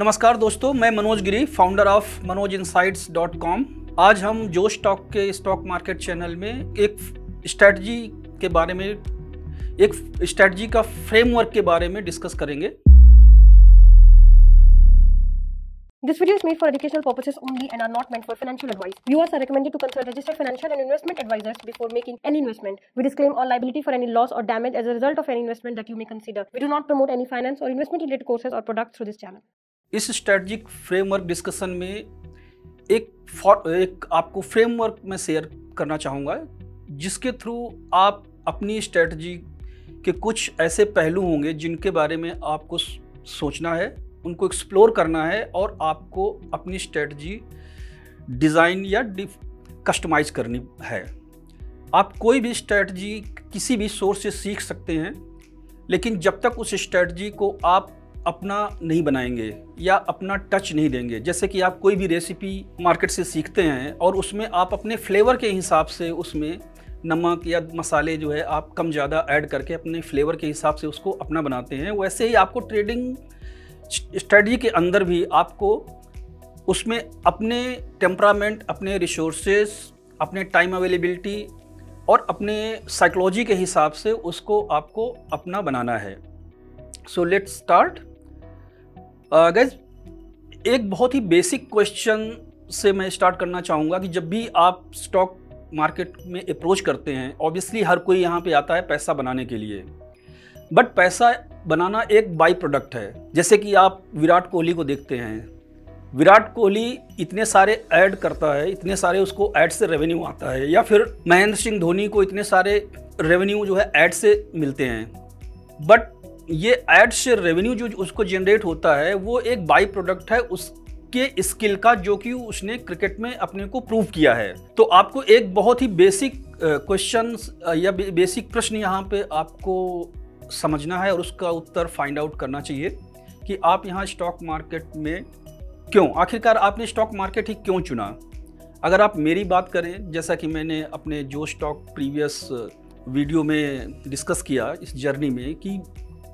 नमस्कार दोस्तों मैं Manoj Giri founder of Manoj insights dot com आज हम जो स्टॉक के स्टॉक मार्केट चैनल में एक स्ट्रेटजी के बारे में एक स्ट्रेटजी का फ्रेमवर्क के बारे में डिस्कस करेंगे This video is made for educational purposes only and are not meant for financial advice. Viewers are recommended to consult registered financial and investment advisors before making any investment. We disclaim all liability for any loss or damage as a result of any investment that you may consider. We do not promote any finance or investment related courses or products through this channel. इस strategic framework discussion में एक एक आपको framework में share करना चाहूँगा, जिसके through आप अपनी स्ट्रेटजी के कुछ ऐसे पहलू होंगे जिनके बारे में आपको सोचना है, उनको एक्सप्लोर करना है और आपको अपनी स्ट्रेटजी डिज़ाइन या कस्टमाइज करनी है। आप कोई भी स्ट्रेटजी किसी भी सोर्स से सीख सकते हैं, लेकिन जब तक उस स्ट्रेटजी को आप अपना नहीं बनाएँगे या अपना टच नहीं देंगे। जैसे कि आप कोई भी रेसिपी मार्केट से सीखते हैं और उसमें आप अपने फ्लेवर के हिसाब से उसमें नमक या मसाले जो है आप कम ज़्यादा ऐड करके अपने फ्लेवर के हिसाब से उसको अपना बनाते हैं। वैसे ही आपको ट्रेडिंग स्ट्रेटजी के अंदर भी आपको उसमें अपने टेम्परामेंट अपने रिसोर्सेस अपने टाइम अवेलेबिलिटी और अपने साइकोलॉजी के हिसाब से उसको आपको अपना बनाना है। सो लेट स्टार्ट गैस एक बहुत ही बेसिक क्वेश्चन से मैं स्टार्ट करना चाहूँगा कि जब भी आप स्टॉक मार्केट में अप्रोच करते हैं ऑब्वियसली हर कोई यहाँ पे आता है पैसा बनाने के लिए। बट पैसा बनाना एक बाई प्रोडक्ट है। जैसे कि आप विराट कोहली को देखते हैं। विराट कोहली इतने सारे ऐड करता है, इतने सारे उसको ऐड से रेवेन्यू आता है, या फिर महेंद्र सिंह धोनी को इतने सारे रेवेन्यू जो है ऐड से मिलते हैं। बट ये ऐड से रेवेन्यू जो उसको जनरेट होता है, वो एक बाई प्रोडक्ट है उसके स्किल का जो कि उसने क्रिकेट में अपने को प्रूव किया है। तो आपको एक बहुत ही बेसिक क्वेश्चन या बेसिक प्रश्न यहाँ पे आपको समझना है और उसका उत्तर फाइंड आउट करना चाहिए कि आप यहाँ स्टॉक मार्केट में क्यों? आखिरकार आपने स्टॉक मार्केट ही क्यों चुना? अगर आप मेरी बात करें, जैसा कि मैंने अपने जो स्टॉक प्रीवियस वीडियो में डिस्कस किया इस जर्नी में कि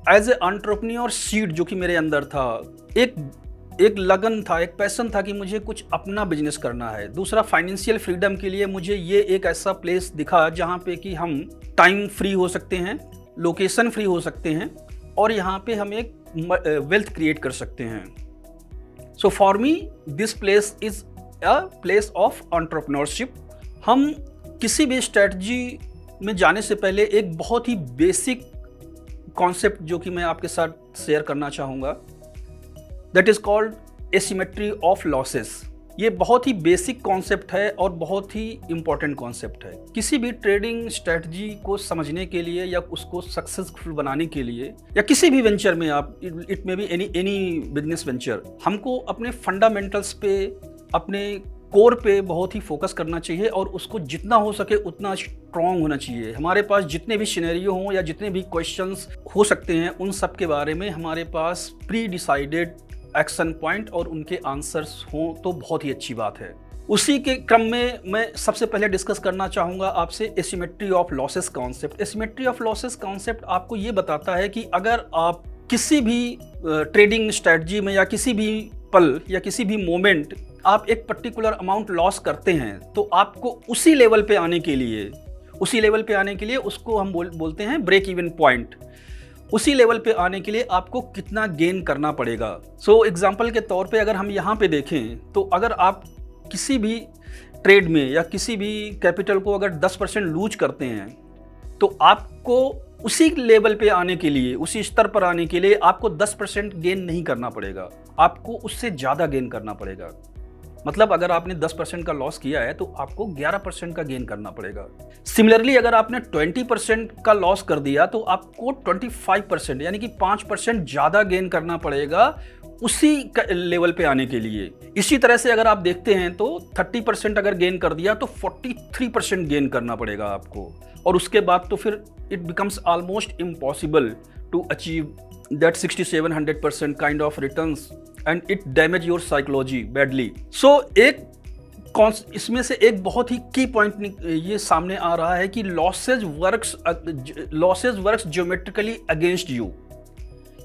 एज ए एंटरप्रेन्योर सीड जो कि मेरे अंदर था, एक एक लगन था, एक पैसन था कि मुझे कुछ अपना बिज़नेस करना है। दूसरा फाइनेंशियल फ्रीडम के लिए मुझे ये एक ऐसा प्लेस दिखा जहाँ पे कि हम टाइम फ्री हो सकते हैं लोकेशन फ्री हो सकते हैं और यहाँ पे हम एक वेल्थ क्रिएट कर सकते हैं। So for me this place is a place of entrepreneurship हम किसी भी स्ट्रेटजी में जाने से पहले एक बहुत ही बेसिक कॉन्सेप्ट जो कि मैं आपके साथ शेयर करना चाहूँगा that is called asymmetry of losses ये बहुत ही बेसिक कॉन्सेप्ट है और बहुत ही इंपॉर्टेंट कॉन्सेप्ट है। किसी भी ट्रेडिंग स्ट्रेटजी को समझने के लिए या उसको सक्सेसफुल बनाने के लिए या किसी भी वेंचर में आप it may be any any business venture हमको अपने फंडामेंटल्स पे, अपने कोर पे बहुत ही फोकस करना चाहिए और उसको जितना हो सके उतना स्ट्रॉन्ग होना चाहिए। हमारे पास जितने भी सिनेरियो हों या जितने भी क्वेश्चंस हो सकते हैं, उन सब के बारे में हमारे पास प्री डिसाइडेड एक्शन पॉइंट और उनके आंसर्स हों तो बहुत ही अच्छी बात है। उसी के क्रम में मैं सबसे पहले डिस्कस करना चाहूँगा आपसे asymmetry of losses concept asymmetry of losses concept आपको ये बताता है कि अगर आप किसी भी ट्रेडिंग स्ट्रेटजी में या किसी भी पल या किसी भी मोमेंट आप एक पर्टिकुलर अमाउंट लॉस करते हैं तो आपको उसी लेवल पे आने के लिए उसी लेवल पे आने के लिए उसको हम बोल बोलते हैं ब्रेक इवन पॉइंट उसी लेवल पे आने के लिए आपको कितना गेन करना पड़ेगा. सो so, एग्ज़ाम्पल के तौर पे अगर हम यहाँ पे देखें तो अगर आप किसी भी ट्रेड में या किसी भी कैपिटल को अगर 10 परसेंट लूज करते हैं तो आपको उसी लेवल पे आने के लिए उसी स्तर पर आने के लिए आपको 10 परसेंट गेन नहीं करना पड़ेगा. आपको उससे ज़्यादा गेन करना पड़ेगा. मतलब अगर आपने 10 परसेंट का लॉस किया है तो आपको 11 परसेंट का गेन करना पड़ेगा। सिमिलरली अगर आपने 20 परसेंट का लॉस कर दिया तो आपको 25 परसेंट, यानी कि 5 परसेंट ज़्यादा गेन करना पड़ेगा उसी लेवल पे आने के लिए। इसी तरह से अगर आप देखते हैं तो 30 परसेंट अगर गेन कर दिया तो 43 परसेंट गेन करना पड़ेगा आपको। और उसके बाद तो फिर it becomes almost impossible to achieve that 6700 percent kind of returns and it damage your psychology badly so एक इसमें से एक बहुत ही की पॉइंट ये सामने आ रहा है कि losses works losses works geometrically against you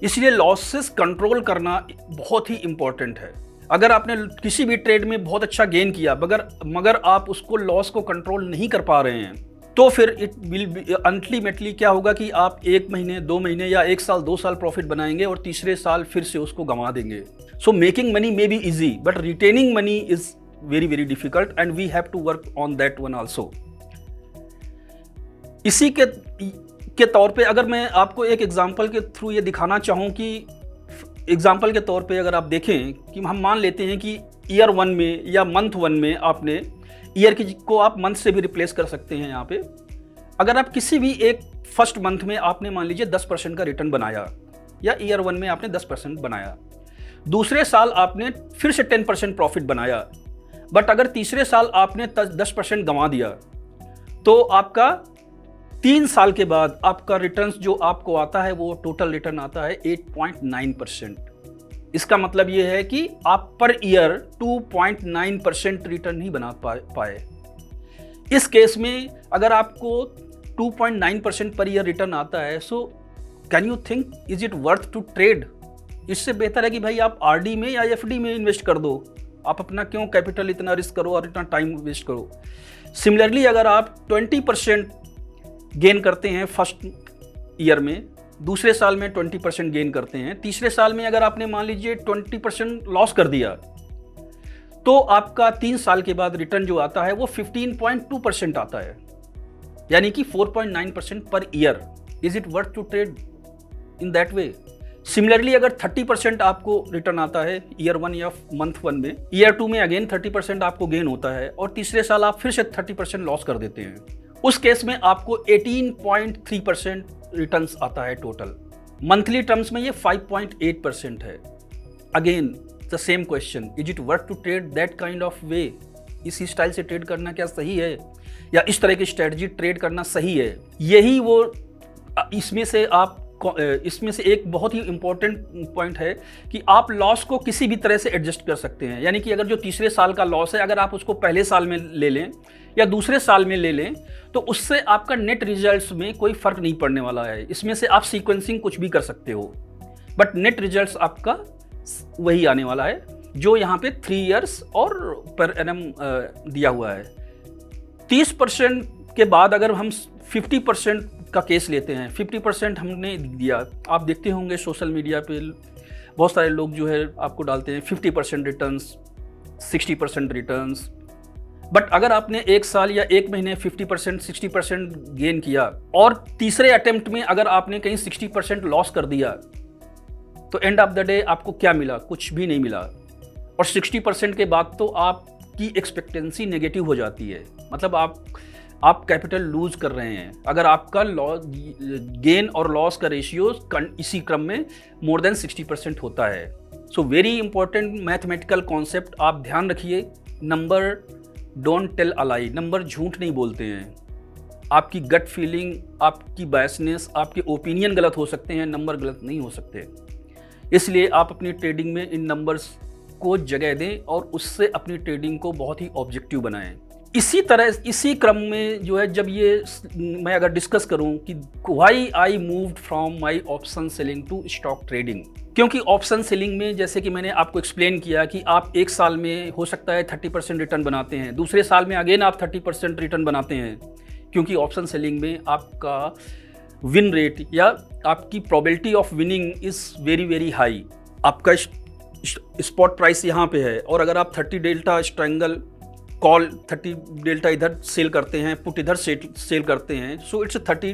इसलिए लॉसेस कंट्रोल करना बहुत ही इंपॉर्टेंट है। अगर आपने किसी भी ट्रेड में बहुत अच्छा गेन किया मगर मगर आप उसको लॉस को कंट्रोल नहीं कर पा रहे हैं तो फिर इट विल अल्टीमेटली क्या होगा कि आप एक महीने, दो महीने या एक साल, दो साल प्रॉफिट बनाएँगे और तीसरे साल फिर से उसको गंवा देंगे। So making money may be easy but retaining money is very very difficult and we have to work on that one also इसी के के तौर पे अगर मैं आपको एक एग्जांपल के थ्रू ये दिखाना चाहूँ कि एग्जांपल के तौर पे अगर आप देखें कि हम मान लेते हैं कि ईयर वन में या मंथ वन में आपने ईयर की को आप मंथ से भी रिप्लेस कर सकते हैं यहाँ पे। अगर आप किसी भी एक फ़र्स्ट मंथ में आपने मान लीजिए दस परसेंट का रिटर्न बनाया, या ईयर वन में आपने दस परसेंट बनाया, दूसरे साल आपने फिर से टेन परसेंट प्रॉफिट बनाया बट अगर तीसरे साल आपने दस परसेंट गंवा दिया तो आपका तीन साल के बाद आपका रिटर्न जो आपको आता है, वो टोटल रिटर्न आता है 8.9 परसेंट इसका मतलब ये है कि आप पर ईयर 2.9 परसेंट रिटर्न नहीं बना पाए। इस केस में अगर आपको 2.9 परसेंट पर ईयर रिटर्न आता है so can you think is it worth to trade इससे बेहतर है कि भाई आप आरडी में या एफडी में इन्वेस्ट कर दो। आप अपना क्यों कैपिटल इतना रिस्क करो और इतना टाइम वेस्ट करो? सिमिलरली अगर आप 20 परसेंट गेन करते हैं फ़र्स्ट ईयर में दूसरे साल में 20 परसेंट गेन करते हैं, तीसरे साल में अगर आपने मान लीजिए 20 परसेंट लॉस कर दिया तो आपका तीन साल के बाद रिटर्न जो आता है वो 15.2 परसेंट आता है। यानी कि 4.9 percent per year is it worth to trade in that way similarly अगर 30 परसेंट आपको रिटर्न आता है ईयर वन या मंथ वन में ईयर टू में अगेन 30 परसेंट आपको गेन होता है और तीसरे साल आप फिर से 30 परसेंट लॉस कर देते हैं। उस केस में आपको 18.3 परसेंट रिटर्न आता है टोटल मंथली टर्म्स में ये 5.8 परसेंट है. Again the same question is it worth to trade that kind of way इसी स्टाइल से ट्रेड करना क्या सही है? या इस तरह की स्ट्रेटजी ट्रेड करना सही है? यही वो इसमें से आप इसमें से एक बहुत ही इंपॉर्टेंट पॉइंट है कि आप लॉस को किसी भी तरह से एडजस्ट कर सकते हैं। यानी कि अगर जो तीसरे साल का लॉस है, अगर आप उसको पहले साल में ले लें या दूसरे साल में ले लें तो उससे आपका नेट रिजल्ट्स में कोई फ़र्क नहीं पड़ने वाला है। इसमें से आप सीक्वेंसिंग कुछ भी कर सकते हो। बट नेट रिजल्ट्स आपका वही आने वाला है, जो यहाँ पे थ्री इयर्स और पर एनएम दिया हुआ है। तीस परसेंट के बाद अगर हम फिफ्टी परसेंट का केस लेते हैं 50 परसेंट हमने दिया। आप देखते होंगे सोशल मीडिया पे बहुत सारे लोग जो है आपको डालते हैं 50 percent return sixty percent return but अगर आपने एक साल या एक महीने 50 परसेंट सिक्सटी परसेंट गेन किया, और तीसरे अटेम्प्ट में अगर आपने कहीं 60 परसेंट लॉस कर दिया तो एंड ऑफ़ द डे आपको क्या मिला? कुछ भी नहीं मिला। और 60 परसेंट के बाद तो आपकी एक्सपेक्टेंसी नेगेटिव हो जाती है। मतलब आप आप कैपिटल लूज कर रहे हैं। अगर आपका लॉस गेन और लॉस का रेशियो इसी क्रम में मोर देन 60 परसेंट होता है। So very important mathematical concept आप ध्यान रखिए। Number don't tell a lie number झूठ नहीं बोलते हैं। आपकी गट फीलिंग आपकी बायसनेस आपके ओपिनियन गलत हो सकते हैं नंबर गलत नहीं हो सकते। इसलिए आप अपनी ट्रेडिंग में इन नंबर्स को जगह दें और उससे अपनी ट्रेडिंग को बहुत ही ऑब्जेक्टिव बनाएँ। इसी तरह, इसी क्रम में जो है, जब ये मैं अगर डिस्कस करूँ कि why I move from my option selling to stock trading क्योंकि ऑप्शन सेलिंग में जैसे कि मैंने आपको एक्सप्लेन किया कि आप एक साल में हो सकता है थर्टी परसेंट रिटर्न बनाते हैं, दूसरे साल में अगेन आप थर्टी परसेंट रिटर्न बनाते हैं, क्योंकि ऑप्शन सेलिंग में आपका विन रेट या आपकी probability of winning is very very high आपका स्पॉट प्राइस यहाँ पे है और अगर आप thirty delta strangle call thirty delta इधर सेल करते हैं, पुट इधर सेल करते हैं। So it's thirty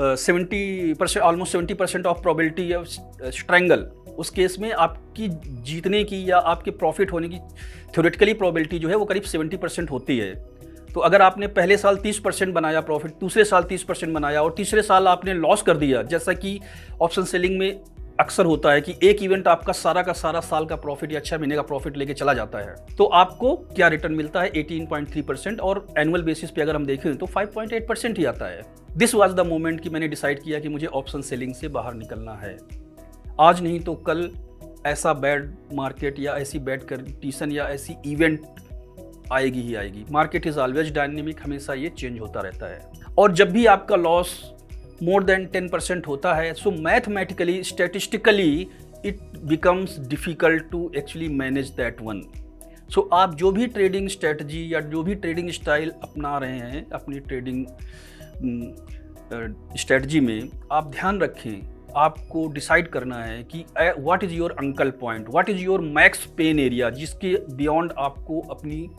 seventy percent almost seventy percent of probability of strangle उस केस में आपकी जीतने की या आपके प्रॉफिट होने की थ्योरेटिकली प्रॉबिलिटी जो है वो करीब सेवेंटी परसेंट होती है। तो अगर आपने पहले साल 30 परसेंट बनाया प्रॉफिट दूसरे साल 30 परसेंट बनाया और तीसरे साल आपने लॉस कर दिया, जैसा कि ऑप्शन सेलिंग में अक्सर होता है कि एक इवेंट आपका सारा का सारा साल का प्रॉफिट या छह महीने का प्रॉफिट लेके चला जाता है। तो आपको क्या रिटर्न मिलता है? 18.3 परसेंट और एनुअल बेसिस पे अगर हम देखें तो 5.8 परसेंट ही आता है। दिस वॉज़ द मोमेंट कि मैंने डिसाइड किया कि मुझे ऑप्शन सेलिंग से बाहर निकलना है। आज नहीं तो कल ऐसा बैड मार्केट या ऐसी बैड कंडीशन या ऐसी इवेंट आएगी ही आएगी। मार्केट इज़ ऑलवेज डायनेमिक हमेशा ये चेंज होता रहता है। और जब भी आपका loss more than ten percent होता है। So mathematically statistically it becomes difficult to actually manage that one so आप जो भी ट्रेडिंग स्ट्रेटजी या जो भी ट्रेडिंग स्टाइल अपना रहे हैं अपनी ट्रेडिंग स्ट्रेटजी mm, में आप ध्यान रखें आपको डिसाइड करना है कि what is your uncle point what is your max pain area जिसके बियॉन्ड आपको अपनी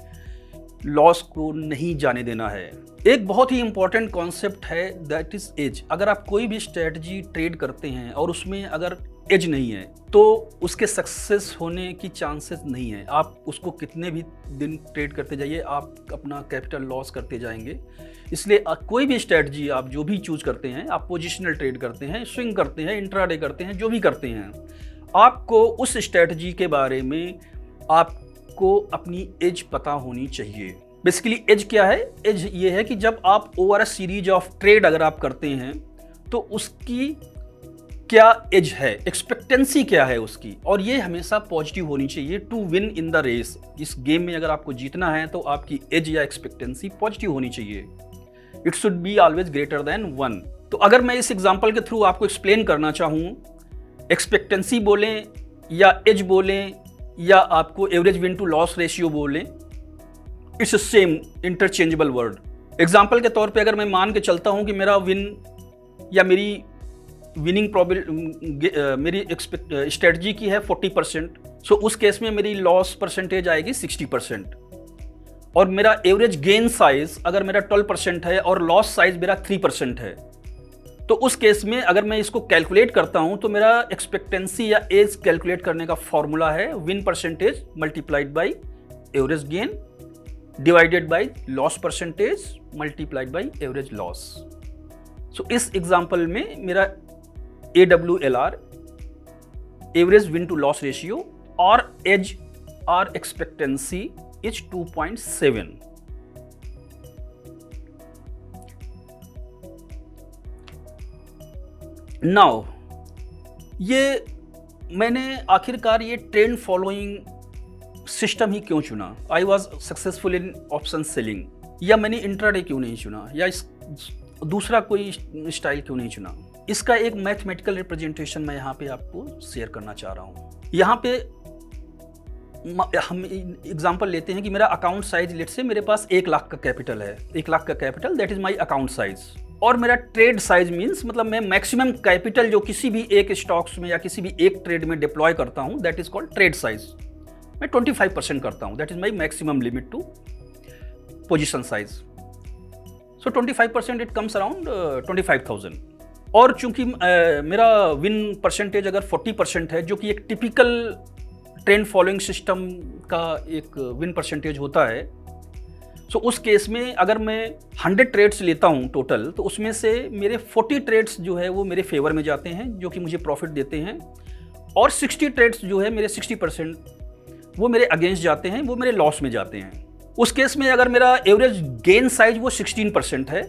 लॉस को नहीं जाने देना है। एक बहुत ही इंपॉर्टेंट कॉन्सेप्ट है दैट इज़ एज अगर आप कोई भी स्ट्रेटजी ट्रेड करते हैं और उसमें अगर एज नहीं है तो उसके सक्सेस होने की चांसेस नहीं है। आप उसको कितने भी दिन ट्रेड करते जाइए, आप अपना कैपिटल लॉस करते जाएँगे। इसलिए कोई भी स्ट्रेटजी आप जो भी चूज़ करते हैं, आप पोजिशनल ट्रेड करते हैं स्विंग करते हैं इंट्राडे करते हैं, जो भी करते हैं, आपको उस स्ट्रेटजी के बारे में आपको अपनी एज पता होनी चाहिए। बेसिकली एज क्या है? एज ये है कि जब आप over a series of trade अगर आप करते हैं तो उसकी क्या एज है? एक्सपेक्टेंसी क्या है उसकी? और ये हमेशा पॉजिटिव होनी चाहिए to win in the race इस गेम में अगर आपको जीतना है तो आपकी एज या एक्सपेक्टेंसी पॉजिटिव होनी चाहिए। It should be always greater than one तो अगर मैं इस एग्ज़ाम्पल के थ्रू आपको एक्सप्लेन करना चाहूँ एक्सपेक्टेंसी बोलें या एज बोलें या आपको average win to loss ratio बोलें it's same interchangeable word example के तौर पे अगर मैं मान के चलता हूँ कि मेरा विन या मेरी विनिंग प्रॉबिल मेरी स्ट्रेटजी की है 40 परसेंट सो उस केस में मेरी लॉस परसेंटेज आएगी 60 परसेंट और मेरा एवरेज गेन साइज़ अगर मेरा 12 परसेंट है और लॉस साइज़ मेरा 3 परसेंट है तो उस केस में अगर मैं इसको कैलकुलेट करता हूँ तो मेरा एक्सपेक्टेंसी या एज कैलकुलेट करने का फॉर्मूला है win percentage multiplied by average gain divided by loss percentage multiplied by average loss so इस एग्ज़ाम्पल में मेरा A W L R average win to loss ratio और edge or expectancy is 2.7 now ये मैंने आखिरकार ये trend following system ही क्यों चुना? I was successful in option selling या मैंने इंट्राडे क्यों नहीं चुना? या इस दूसरा कोई स्टाइल क्यों नहीं चुना? इसका एक मैथमेटिकल रिप्रेजेंटेशन मैं यहाँ पे आपको शेयर करना चाह रहा हूँ। यहाँ पे हम एग्जांपल लेते हैं कि मेरा अकाउंट साइज़ लेट से मेरे पास एक लाख का कैपिटल है। एक लाख का capital that is my account size और मेरा ट्रेड साइज़ मींस मतलब मैं मैक्सिमम कैपिटल जो किसी भी एक स्टॉक्स में या किसी भी एक ट्रेड में डिप्लॉय करता हूँ that is called trade size मैं 25 परसेंट करता हूँ that is my maximum limit to position size so 25 percent it comes around twenty five thousand और चूँकि uh, मेरा विन परसेंटेज अगर 40 परसेंट है जो कि एक टिपिकल ट्रेंड फॉलोइंग सिस्टम का एक विन परसेंटेज होता है सो उस केस में अगर मैं 100 ट्रेड्स लेता हूँ टोटल तो उसमें से मेरे 40 ट्रेड्स जो है वो मेरे फेवर में जाते हैं जो कि मुझे प्रॉफिट देते हैं। और 60 ट्रेड्स जो है मेरे 60 परसेंट वो मेरे अगेंस्ट जाते हैं वो मेरे लॉस में जाते हैं। उस केस में अगर मेरा एवरेज गेन साइज़ वो 16 परसेंट है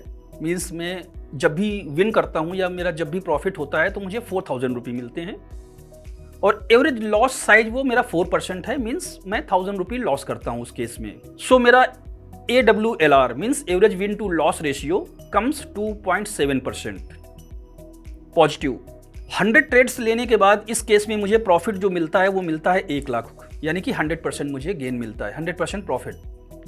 मीन्स मैं जब भी विन करता हूँ या मेरा जब भी प्रॉफिट होता है तो मुझे फोर थाउज़ेंड रुपी मिलते हैं। और एवरेज लॉस साइज़ वो मेरा फोर परसेंट है मीन्स मैं थाउज़ेंड रुपी लॉस करता हूँ उस केस में। सो so, मेरा A W L R means average win to loss ratio comes to point seven percent positive hundred trades लेने के बाद इस केस में मुझे प्रॉफिट जो मिलता है, वो मिलता है एक लाख यानी कि हंड्रेड परसेंट मुझे गेन मिलता है। हंड्रेड परसेंट प्रॉफिट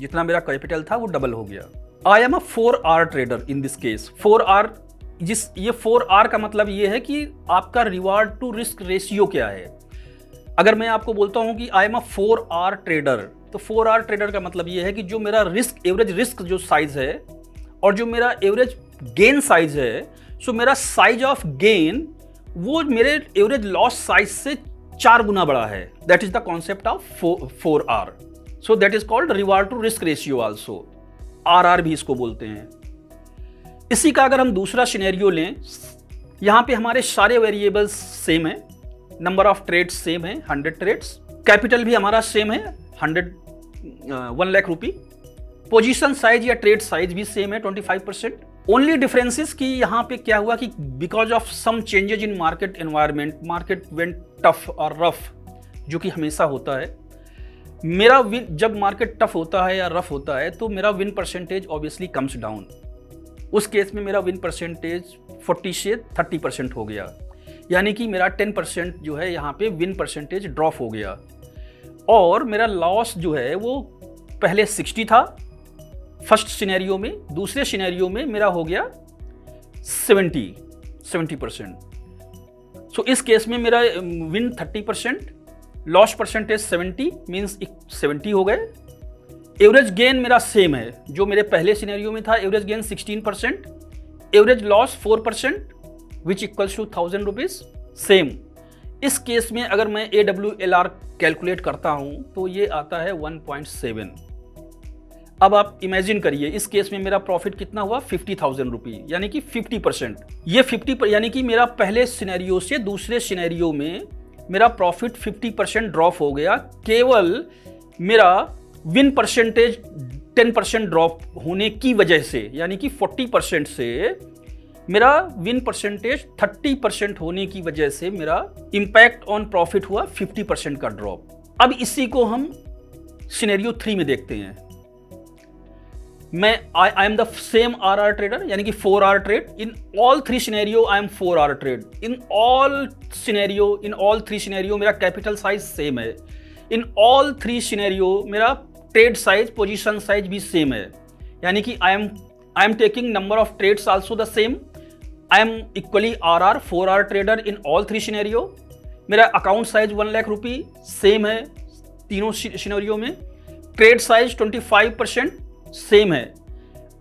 जितना मेरा कैपिटल था, वो डबल हो गया। I am a four R trader in this case four R जिस, ये फोर आर का मतलब ये है कि आपका रिवार्ड टू रिस्क रेशियो क्या है? अगर मैं आपको बोलता हूँ कि I am a four R trader तो फोर आर ट्रेडर का मतलब ये है कि जो मेरा रिस्क एवरेज रिस्क जो साइज़ है और जो मेरा एवरेज गेन साइज़ है सो मेरा साइज़ ऑफ़ गेन वो मेरे एवरेज लॉस साइज़ से चार गुना बड़ा है। That is the concept of four R so that is called reward to risk ratio also R R भी इसको बोलते हैं। इसी का अगर हम दूसरा सिनेरियो लें, यहाँ पे हमारे सारे वेरिएबल्स सेम है। नंबर ऑफ़ ट्रेड्स सेम है हंड्रेड ट्रेड्स कैपिटल भी हमारा सेम है। हंड्रेड वन लाख रुपी पोजीशन साइज़ या ट्रेड साइज़ भी सेम है twenty five percent only differences कि यहाँ पे क्या हुआ कि because of some changes in market environment market went tough और रफ जो कि हमेशा होता है। मेरा विन जब मार्केट टफ होता है या रफ होता है तो मेरा win percentage obviously comes down उस केस में मेरा विन परसेंटेज 40 से 30 परसेंट हो गया। यानी कि मेरा 10 परसेंट जो है, यहाँ पे विन परसेंटेज ड्रॉप हो गया। और मेरा लॉस जो है वो पहले 60 था फ़र्स्ट सिनेरियो में, दूसरे सिनेरियो में मेरा हो गया 70 70 परसेंट सो इस केस में मेरा win 30 percent loss percentage 70 means 70 हो गए। एवरेज गेन मेरा सेम है, जो मेरे पहले सिनेरियो में था average gain 16 percent average loss 4 percent which equals two thousand rupees same इस केस में अगर मैं A W L R calculate करता हूँ तो ये आता है 1.7 अब आप इमेजिन करिए इस केस में मेरा प्रॉफिट कितना हुआ? फिफ्टी थाउज़ेंड रुपी यानी कि 50 परसेंट। ये 50 पर, यानी कि मेरा पहले सिनेरियो से दूसरे सिनेरियो में मेरा प्रॉफिट 50 परसेंट ड्रॉप हो गया। केवल मेरा विन परसेंटेज 10 परसेंट ड्रॉप होने की वजह से यानी कि 40 परसेंट से मेरा विन परसेंटेज 30 परसेंट होने की वजह से मेरा इंपैक्ट ऑन प्रॉफिट हुआ 50 परसेंट का ड्रॉप अब इसी को हम सिनेरियो थ्री में देखते हैं। मैं I I am the same R R trader यानी कि four R trade in all three scenario I am four R trade in all scenario in all three scenario मेरा कैपिटल साइज़ सेम है. In all three scenario मेरा trade size position size भी same है. यानी कि I am I am taking number of trades also the same I am equally R R four R trader in all three scenario मेरा account size one lakh rupee same है तीनों scenario में। Trade size twenty five percent same है।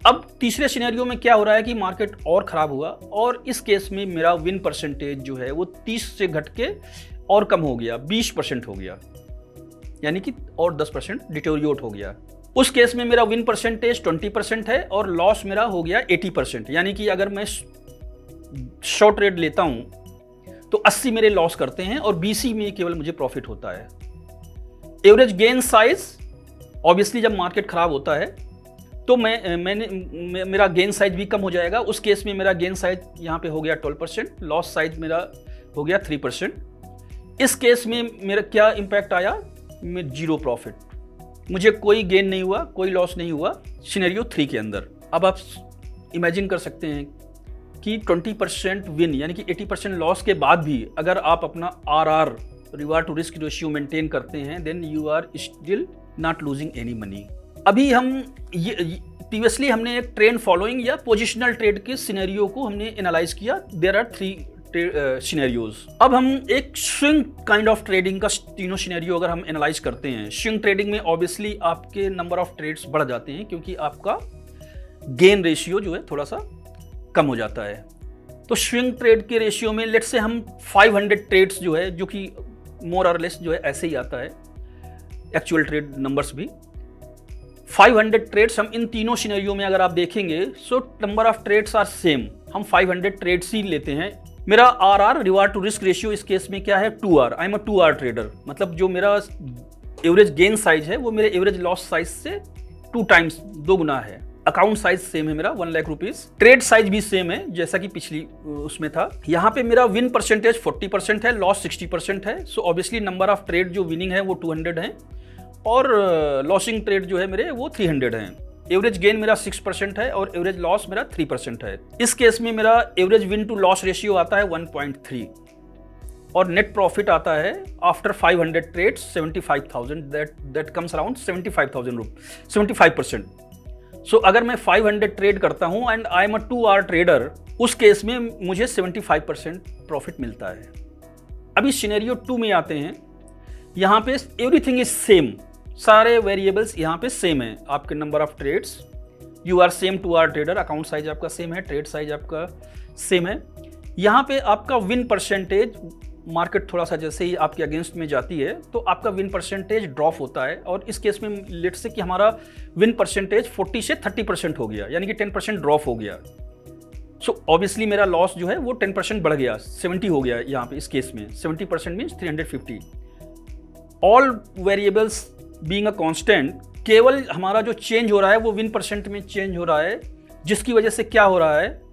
अब तीसरे scenario में क्या हो रहा है कि मार्केट और ख़राब हुआ और इस केस में मेरा विन परसेंटेज जो है वो 30 से घट के और कम हो गया 20 परसेंट हो गया। यानी कि और 10 परसेंट डिटोरियोट हो गया। उस केस में मेरा विन परसेंटेज 20 परसेंट है और लॉस मेरा हो गया 80 परसेंट यानी कि अगर मैं शॉर्ट रेट लेता हूँ तो 80 मेरे लॉस करते हैं और 20 में केवल मुझे प्रॉफिट होता है। एवरेज गेन साइज़ ऑब्वियसली जब मार्केट खराब होता है तो मैं मैंने मेरा गेन साइज़ भी कम हो जाएगा। उस केस में मेरा गेन साइज़ यहाँ पे हो गया 12 परसेंट लॉस साइज़ मेरा हो गया 3 परसेंट इस केस में मेरा क्या इम्पैक्ट आया? मैं ज़ीरो प्रॉफिट मुझे कोई गेन नहीं हुआ, कोई लॉस नहीं हुआ सिनेरियो थ्री के अंदर। अब आप इमेजिन कर सकते हैं कि 20 परसेंट विन यानी कि 80 परसेंट लॉस के बाद भी अगर आप अपना R R reward to risk ratio maintain करते हैं then you are still not losing any money अभी हम ये प्रीवियसली हमने एक ट्रेंड फॉलोइंग या पोजिशनल ट्रेड के सिनेरियो को हमने एनालाइज किया। देर आर थ्री सिनेरियोज अब हम एक स्विंग काइंड ऑफ़ ट्रेडिंग का तीनों सिनेरियो अगर हम एनालाइज करते हैं। स्विंग ट्रेडिंग में ऑब्वियसली आपके नंबर ऑफ़ ट्रेड्स बढ़ जाते हैं क्योंकि आपका गेन रेशियो जो है थोड़ा सा कम हो जाता है। तो स्विंग ट्रेड के रेशियो में लेट से हम 500 ट्रेड्स जो है, जो कि मोर और लेस जो है, ऐसे ही आता है एक्चुअल ट्रेड नंबर्स भी। 500 ट्रेड्स हम इन तीनों सिनेरियो में अगर आप देखेंगे so number of trades are same हम 500 ट्रेड्स ही लेते हैं। मेरा R R reward to risk ratio इस केस में क्या है? Two R I am a two R trader मतलब जो मेरा एवरेज गेन साइज़ है, वो मेरे एवरेज लॉस साइज़ से टू टाइम्स दो गुना है। अकाउंट साइज़ सेम है मेरा one lakh rupees trade size भी सेम है जैसा कि पिछली उसमें था. यहाँ पे मेरा विन परसेंटेज 40 परसेंट है लॉस 60 परसेंट है. So obviously number of trade जो विनिंग है वो 200 है. और लॉसिंग ट्रेड जो है मेरे वो 300 हैं. एवरेज गेन मेरा सिक्स परसेंट है और एवरेज लॉस मेरा थ्री परसेंट है. इस केस में मेरा average win to loss ratio आता है वन पॉइंट थ्री और नेट प्रॉफिट आता है after 500 trades 75,000 that that comes around 75,000 rupee 75 percent so अगर मैं 500 ट्रेड करता हूँ and I am a two R trader उस केस में मुझे 75 परसेंट प्रॉफिट मिलता है। अभी सीनेरियो टू में आते हैं। यहाँ पे एवरीथिंग इज़ सेम सारे वेरिएबल्स यहाँ पे सेम है। आपके number of trades you are same two R trader account size आपका सेम है ट्रेड साइज़ आपका सेम है। यहाँ पे आपका विन परसेंटेज मार्केट थोड़ा सा जैसे ही आपके अगेंस्ट में जाती है तो आपका विन परसेंटेज ड्रॉप होता है और इस केस में लेट से कि हमारा विन परसेंटेज 40 से 30 परसेंट हो गया यानी कि 10 परसेंट ड्रॉप हो गया। सो so, ऑब्वियसली मेरा लॉस जो है वो 10 परसेंट बढ़ गया 70 हो गया यहाँ पे इस केस में। 70 percent means 350 all variables being a constant केवल हमारा जो चेंज हो रहा है वो विन परसेंट में चेंज हो रहा है जिसकी वजह से क्या हो रहा है?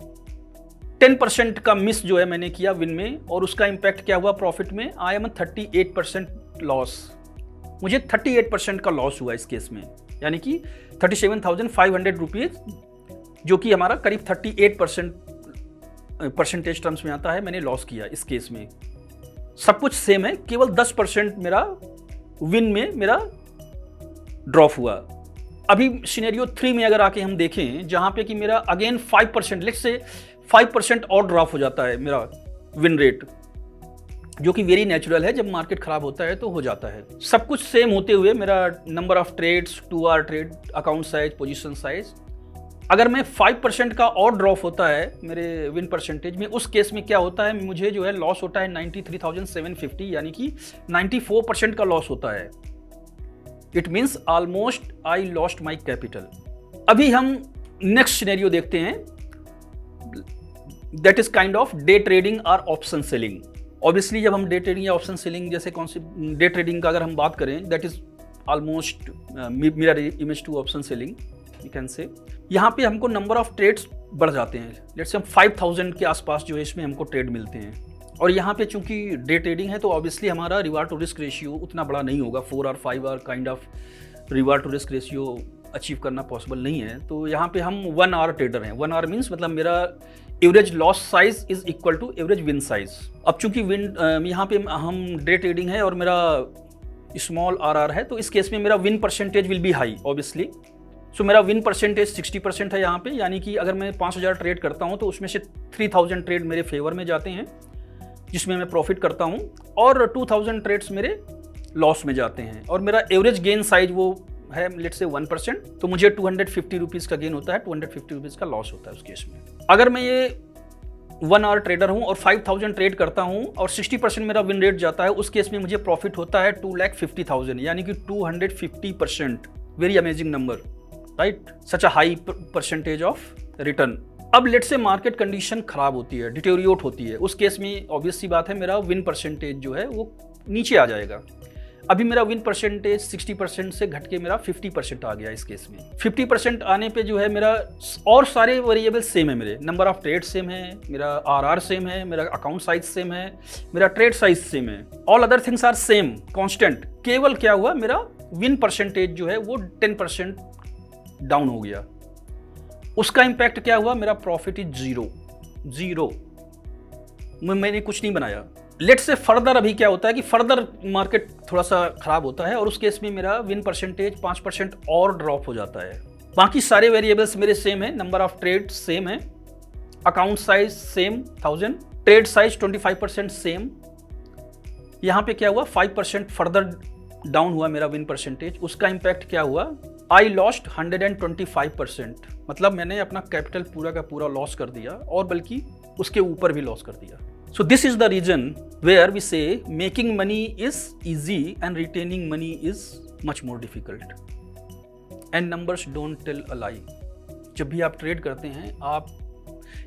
टेन परसेंट का मिस जो है मैंने किया विन में, और उसका इंपैक्ट क्या हुआ प्रॉफिट में? I am thirty eight percent loss मुझे थर्टी एट परसेंट का लॉस हुआ इस केस में। यानी कि thirty seven thousand five hundred rupees जो कि हमारा करीब 38 परसेंट परसेंटेज टर्म्स में आता है, मैंने लॉस किया इस केस में। सब कुछ सेम है, केवल 10 परसेंट मेरा विन में मेरा ड्रॉप हुआ। अभी सिनेरियो थ्री में अगर आके हम देखें, जहाँ पे कि मेरा again five percent let's say five percent और ड्रॉप हो जाता है मेरा विन रेट जो कि वेरी नेचुरल है। जब मार्केट खराब होता है तो हो जाता है। सब कुछ सेम होते हुए मेरा number of trades two R trade account size position size अगर मैं फाइव परसेंट का और ड्रॉप होता है मेरे विन परसेंटेज में, उस केस में क्या होता है? मुझे जो है लॉस होता है ninety three thousand seven fifty यानी कि नाइन्टी फोर परसेंट का लॉस होता है। It means almost I lost my capital अभी हम नेक्स्ट सिनेरियो देखते हैं। That is kind of day trading or option selling obviously जब हम डे ट्रेडिंग या ऑप्शन सेलिंग जैसे कौन सी डे ट्रेडिंग का अगर हम बात करें दैट इज़ ऑलमोस्ट मेरा image to option selling you can say यहाँ पे हमको नंबर ऑफ़ ट्रेड्स बढ़ जाते हैं। लेट्स से हम 5000 के आसपास जो है, इसमें हमको ट्रेड मिलते हैं। और यहाँ पे चूँकि डे ट्रेडिंग है तो ऑब्वियसली हमारा रिवार्ड टू रिस्क रेशियो उतना बड़ा नहीं होगा। फोर और five R kind of reward to risk ratio achieve करना पॉसिबल नहीं है। तो यहाँ पे हम वन आवर ट्रेडर हैं। वन आवर मीन्स मतलब मेरा average loss size is equal to average win size अब चूँकि विन यहाँ पे हम डे ट्रेडिंग है और मेरा स्मॉल आर आर है तो इस केस में मेरा win percentage will be high obviously so मेरा विन परसेंटेज 60 परसेंट है यहाँ पे, यानी कि अगर मैं 5000 ट्रेड करता हूँ तो उसमें से 3000 ट्रेड मेरे फेवर में जाते हैं, जिसमें मैं प्रॉफिट करता हूँ, और 2000 ट्रेड्स मेरे लॉस में जाते हैं। और मेरा एवरेज गेन साइज़ वो है लेट से वन परसेंट तो मुझे टू हंड्रेड फिफ्टी रुपीज़ का गेन होता है टू हंड्रेड फिफ्टी रुपीज़ का लॉस होता है उस केस में। अगर मैं ये वन आवर ट्रेडर हूँ और फाइव थाउज़ेंड ट्रेड करता हूँ और सिक्सटी परसेंट मेरा विन रेट जाता है, उस केस में मुझे प्रॉफिट होता है टू लैख फिफ्टी थाउज़ेंड यानी कि two hundred fifty percent very amazing number right such a high percentage of return अब लेट से मार्केट कंडीशन खराब होती है डिटेरियोट होती है, उस केस में ऑब्वियस सी बात है, मेरा विन परसेंटेज जो है वो नीचे आ जाएगा। अभी मेरा विन परसेंटेज 60 परसेंट से घट के मेरा 50 परसेंट आ गया इस केस में। 50 परसेंट आने पे जो है मेरा और सारे वेरिएबल सेम है मेरे। नंबर ऑफ़ ट्रेड सेम है, मेरा आर आर सेम है, मेरा अकाउंट साइज़ सेम है, मेरा ट्रेड साइज़ सेम है। All other things are same constant केवल क्या हुआ, मेरा विन परसेंटेज जो है वो टेन परसेंट डाउन हो गया। उसका इंपैक्ट क्या हुआ, मेरा प्रॉफिट इज़ ज़ीरो ज़ीरो मैंने कुछ नहीं बनाया। लेट से फर्दर अभी क्या होता है कि फर्दर मार्केट थोड़ा सा खराब होता है और उस केस में मेरा विन परसेंटेज पाँच परसेंट और ड्रॉप हो जाता है। बाकी सारे वेरिएबल्स मेरे सेम है नंबर ऑफ़ ट्रेड सेम है account size same thousand trade size twenty five percent same यहाँ पे क्या हुआ? फाइव परसेंट फर्दर डाउन हुआ मेरा विन परसेंटेज उसका इम्पैक्ट क्या हुआ? I lost hundred and twenty five percent. मतलब मैंने अपना कैपिटल पूरा का पूरा लॉस कर दिया और बल्कि उसके ऊपर भी लॉस कर दिया। So this is the reason where we say making money is easy and retaining money is much more difficult. And numbers don't tell a lie. जब भी आप ट्रेड करते हैं आप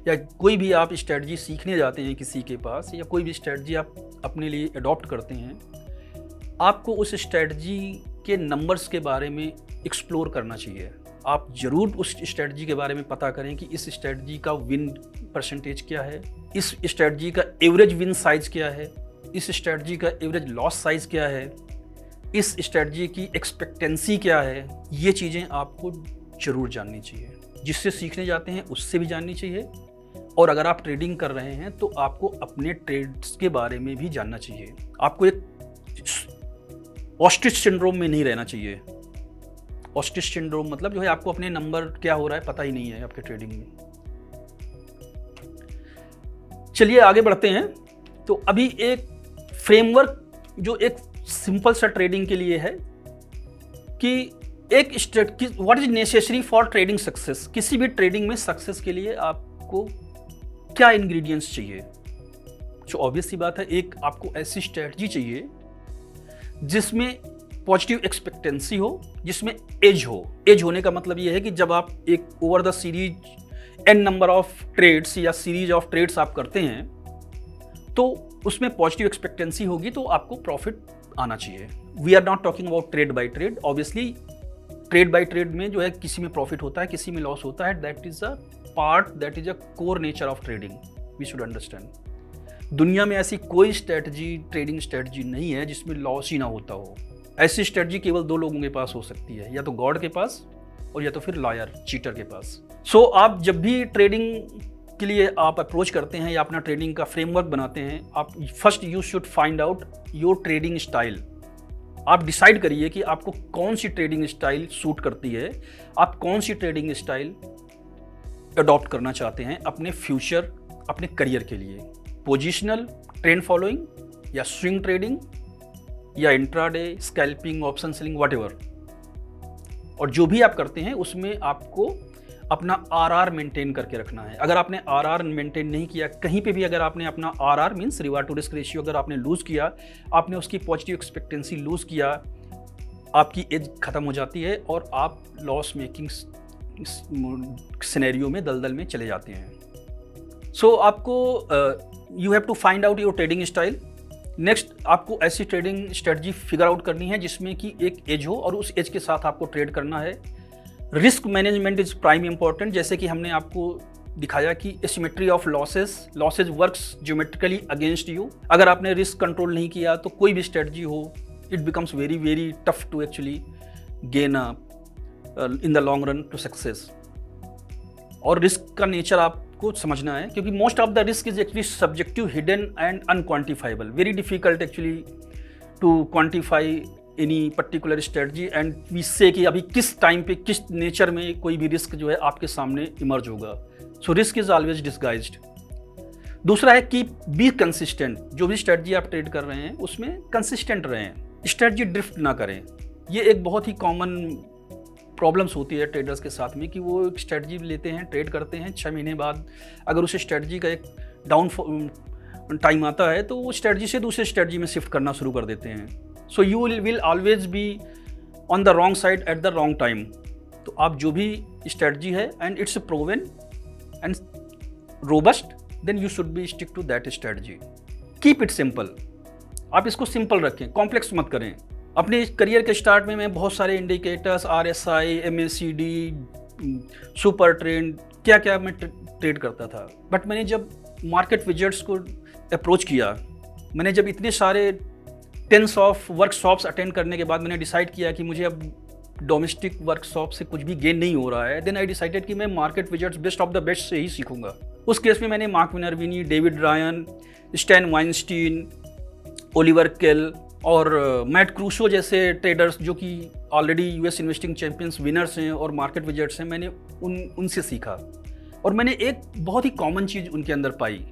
या कोई भी आप स्ट्रेटजी सीखने जाते हैं किसी के पास या कोई भी स्ट्रेटजी आप अपने लिए अडॉप्ट करते हैं आपको उस स्ट्रेटजी के नंबर्स के बारे में एक्सप्लोर करना चाहिए आप ज़रूर उस स्ट्रेटजी के बारे में पता करें कि इस स्ट्रेटजी का विन परसेंटेज क्या है, इस स्ट्रेटजी का एवरेज विन साइज़ क्या है, इस स्ट्रेटजी का एवरेज लॉस साइज़ क्या है, इस स्ट्रेटजी की एक्सपेक्टेंसी क्या है, ये चीज़ें आपको ज़रूर जाननी चाहिए। जिससे सीखने जाते हैं, उससे भी जाननी चाहिए। और अगर आप ट्रेडिंग कर रहे हैं तो आपको अपने ट्रेड्स के बारे में भी जानना चाहिए। आपको एक ऑस्ट्रिच सिंड्रोम में नहीं रहना चाहिए। ऑस्टिस सिंड्रोम मतलब जो है आपको अपने नंबर क्या हो रहा है पता ही नहीं है आपके ट्रेडिंग में। चलिए आगे बढ़ते हैं। तो अभी एक फ्रेमवर्क जो एक सिंपल सा ट्रेडिंग के लिए है कि एक state what is necessary for trading success किसी भी ट्रेडिंग में सक्सेस के लिए आपको क्या इंग्रेडिएंट्स चाहिए? जो ऑब्वियस सी बात है, एक आपको ऐसी स्ट्रेटजी चाहिए जिसमें पॉजिटिव एक्सपेक्टेंसी हो, जिसमें एज हो। एज होने का मतलब ये है कि जब आप एक over the series n number of trades या सीरीज़ ऑफ़ ट्रेड्स आप करते हैं तो उसमें पॉजिटिव एक्सपेक्टेंसी होगी तो आपको प्रॉफिट आना चाहिए। We are not talking about trade by trade obviously trade by trade में जो है किसी में प्रॉफिट होता है, किसी में लॉस होता है। That is a part that is a core nature of trading we should understand दुनिया में ऐसी कोई स्ट्रेटजी ट्रेडिंग स्ट्रेटजी नहीं है जिसमें लॉस ही ना होता हो। ऐसी स्ट्रेटजी केवल दो लोगों के पास हो सकती है या तो गॉड के पास और या तो फिर लॉयर चीटर के पास। सो so, आप जब भी ट्रेडिंग के लिए आप अप्रोच करते हैं या अपना ट्रेडिंग का फ्रेमवर्क बनाते हैं आप first you should find out your trading style आप डिसाइड करिए कि आपको कौन सी ट्रेडिंग स्टाइल सूट करती है। आप कौन सी ट्रेडिंग स्टाइल अडॉप्ट करना चाहते हैं अपने फ्यूचर अपने करियर के लिए। पोजिशनल ट्रेंड फॉलोइंग या स्विंग ट्रेडिंग या intraday scalping option selling what और जो भी आप करते हैं उसमें आपको अपना आर आर मेंटेन करके रखना है। अगर आपने आर आर मेंटेन नहीं किया कहीं पे भी अगर आपने अपना R R means reward to risk ratio अगर आपने लूज़ किया आपने उसकी पॉजिटिव एक्सपेक्टेंसी लूज़ किया आपकी एज ख़त्म हो जाती है और आप लॉस मेकिंग सिनेरियो में दलदल में चले जाते हैं। सो so, आपको you have to find out your trading style next आपको ऐसी ट्रेडिंग स्ट्रेटजी फिगर आउट करनी है जिसमें कि एक एज हो और उस एज के साथ आपको ट्रेड करना है। Risk management is prime important जैसे कि हमने आपको दिखाया कि asymmetry of losses losses works geometrically against you अगर आपने रिस्क कंट्रोल नहीं किया तो कोई भी स्ट्रेटजी हो it becomes very very tough to actually gain in the long run to success और रिस्क का नेचर आपको समझना है, क्योंकि most of the risk is actually subjective hidden and unquantifiable very difficult actually to quantify any particular strategy and we say कि अभी किस time पे, किस नेचर में कोई भी रिस्क जो है आपके सामने इमर्ज होगा। So risk is always disguised दूसरा है कि बी कंसिस्टेंट जो भी स्ट्रेटजी आप ट्रेड कर रहे हैं, उसमें कंसिस्टेंट रहें। स्ट्रेटजी ड्रिफ्ट ना करें। ये एक बहुत ही कॉमन प्रॉब्लम्स होती है ट्रेडर्स के साथ में कि वो एक स्ट्रेटजी लेते हैं ट्रेड करते हैं छः महीने बाद। अगर उस स्ट्रेटजी का एक डाउन टाइम आता है तो वो स्ट्रेटजी से दूसरे स्ट्रेटजी में शिफ्ट करना शुरू कर देते हैं। So you will always be on the wrong side at the wrong time तो आप जो भी स्ट्रेटजी है and it's proven and robust then you should be stick to that strategy keep it simple आप इसको सिंपल रखें complex मत करें। अपने करियर के स्टार्ट में मैं बहुत सारे indicators R S I M S C D super trend क्या क्या मैं ट्रेड करता था। बट मैंने जब मार्केट विजिट्स को अप्रोच किया, मैंने जब इतने सारे टेंस ऑफ़ वर्कशॉप्स अटेंड करने के बाद मैंने डिसाइड किया कि मुझे अब डोमेस्टिक वर्कशॉप से कुछ भी गेन नहीं हो रहा है देन आई डिसाइडेड कि मैं market wizards best of the best से ही सीखूँगा। उस केस में मैंने Mark Minervini, David Ryan, Stan Weinstein Oliver Kell और मैट क्रूशो जैसे ट्रेडर्स जो कि already US investing champions winners हैं और मार्केट विजिट्स हैं, मैंने उन, उनसे सीखा। और मैंने एक बहुत ही कॉमन चीज़ उनके अंदर पाई।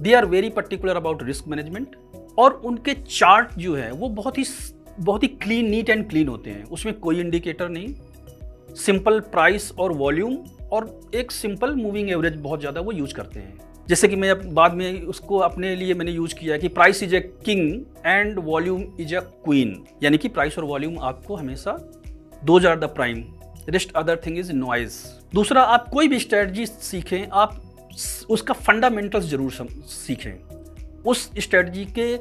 They are very particular about risk management और उनके चार्ट जो है, वो बहुत ही बहुत ही क्लीन नीट एंड क्लीन होते हैं। उसमें कोई इंडिकेटर नहीं। सिंपल प्राइस और वॉल्यूम और एक सिंपल मूविंग एवरेज बहुत ज़्यादा वो यूज़ करते हैं। जैसे कि मैं बाद में उसको अपने लिए मैंने यूज़ किया कि price is a king and volume is a queen यानी कि प्राइस और वॉल्यूम आपको हमेशा दो are the prime rest other thing is noise दूसरा, आप कोई भी स्ट्रेटजी सीखें, आप उसका फंडामेंटल्स ज़रूर सीखें। उस स्ट्रेटजी के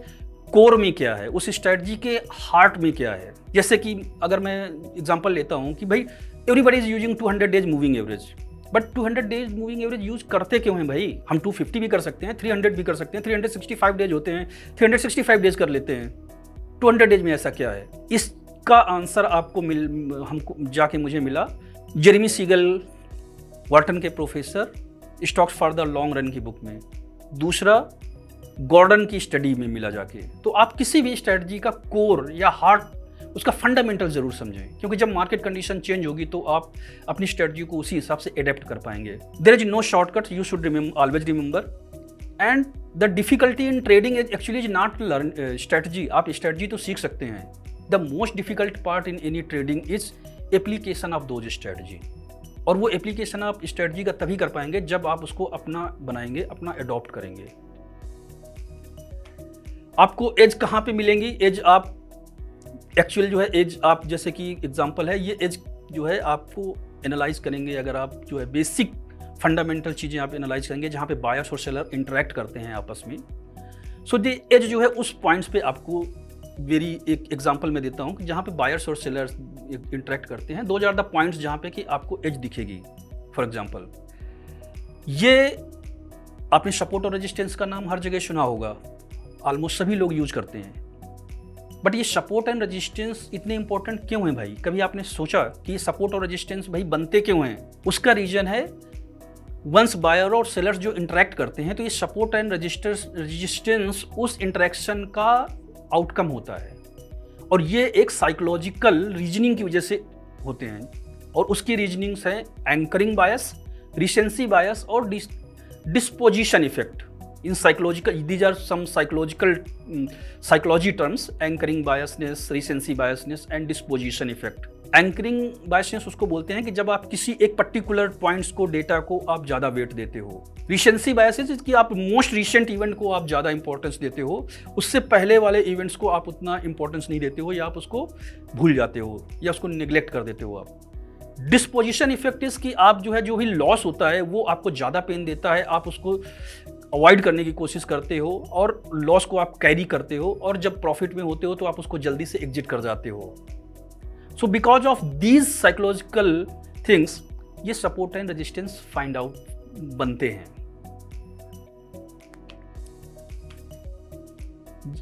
कोर में क्या है? उस स्ट्रेटजी के हार्ट में क्या है? जैसे कि अगर मैं एग्जांपल लेता हूँ कि भाई everybody is using 200 days moving average but 200 days moving average use करते क्यों हैं भाई? हम 250 भी कर सकते हैं 300 भी कर सकते हैं 365 डेज़ होते हैं 365 डेज़ कर लेते हैं। 200 डेज़ में ऐसा क्या है? इसका आंसर आपको मिल, हमको जाके मुझे मिला। जेरमी सीगल वाटन के professor Stocks for the Long Run की बुक में। दूसरा गॉर्डन की स्टडी में मिला जाके। तो आप किसी भी स्ट्रेटजी का कोर या हार्ट उसका फंडामेंटल ज़रूर समझें। क्योंकि जब मार्केट कंडीशन चेंज होगी तो आप अपनी स्ट्रेटजी को उसी हिसाब से अडेप्ट कर पाएँगे। There is no shortcut you should always remember and the difficulty in trading is actually is not learn strategy आप स्ट्रेटजी तो सीख सकते हैं। The most difficult part in any trading is application of those strategy और वो application आप strategy का तभी कर पाएँगे जब आप उसको अपना बनाएँगे, अपना अडॉप्ट करेंगे। आपको एज कहाँ पे मिलेंगी? एज आप एक्चुअल जो है एज आप, जैसे कि एग्जांपल है, ये एज जो है आपको एनालाइज करेंगे, अगर आप जो है बेसिक फंडामेंटल चीज़ें आप एनालाइज करेंगे, जहाँ पे बायर्स और सेलर इंटरेक्ट करते हैं आपस में। सो दे एज जो है उस पॉइंट्स पे आपको वेरी एक एग्जांपल मैं देता हूँ कि जहाँ पे बायर्स और सेलर्स इंटरेक्ट करते हैं। दो आर द पॉइंट्स जहाँ पे कि आपको एज दिखेगी फॉर एग्ज़ाम्पल ये आपने सपोर्ट और रेजिस्टेंस का नाम हर जगह सुना होगा। ऑलमोस्ट सभी लोग यूज़ करते हैं। बट ये सपोर्ट एंड रेजिस्टेंस इतने इंपॉर्टेंट क्यों हैं भाई? कभी आपने सोचा कि ये सपोर्ट और रेजिस्टेंस भाई बनते क्यों हैं? उसका रीजन है वंस बायर और सेलर्स जो इंटरेक्ट करते हैं तो ये सपोर्ट एंड रजिस्टर्स रजिस्टेंस उस इंटरेक्शन का आउटकम होता है। और ये एक साइकोलॉजिकल रीजनिंग की वजह से होते हैं। और उसकी रीजनिंग्स हैं एंकरिंग बायस रिसेंसी बायस और disposition effect in psychological these are some psychological psychology terms anchoring biasness recency biasness and disposition effect anchoring biasness उसको बोलते हैं कि जब आप किसी एक पर्टिकुलर पॉइंट्स को डेटा को आप ज़्यादा वेट देते हो। रिसेंसी बायसेस कि आप मोस्ट रिसेंट इवेंट को आप ज़्यादा इंपॉर्टेंस देते हो, उससे पहले वाले इवेंट्स को आप उतना इंपॉर्टेंस नहीं देते हो, या आप उसको भूल जाते हो, या उसको निगलेक्ट कर देते हो आप। डिस्पोजिशन इफ़ेक्ट इस कि आप जो है, जो भी लॉस होता है, वो आपको ज़्यादा पेन देता है, आप उसको अवॉइड करने की कोशिश करते हो और लॉस को आप कैरी करते हो और जब प्रॉफिट में होते हो तो आप उसको जल्दी से एग्जिट कर जाते हो। So because of these psychological things ये support and resistance find out बनते हैं।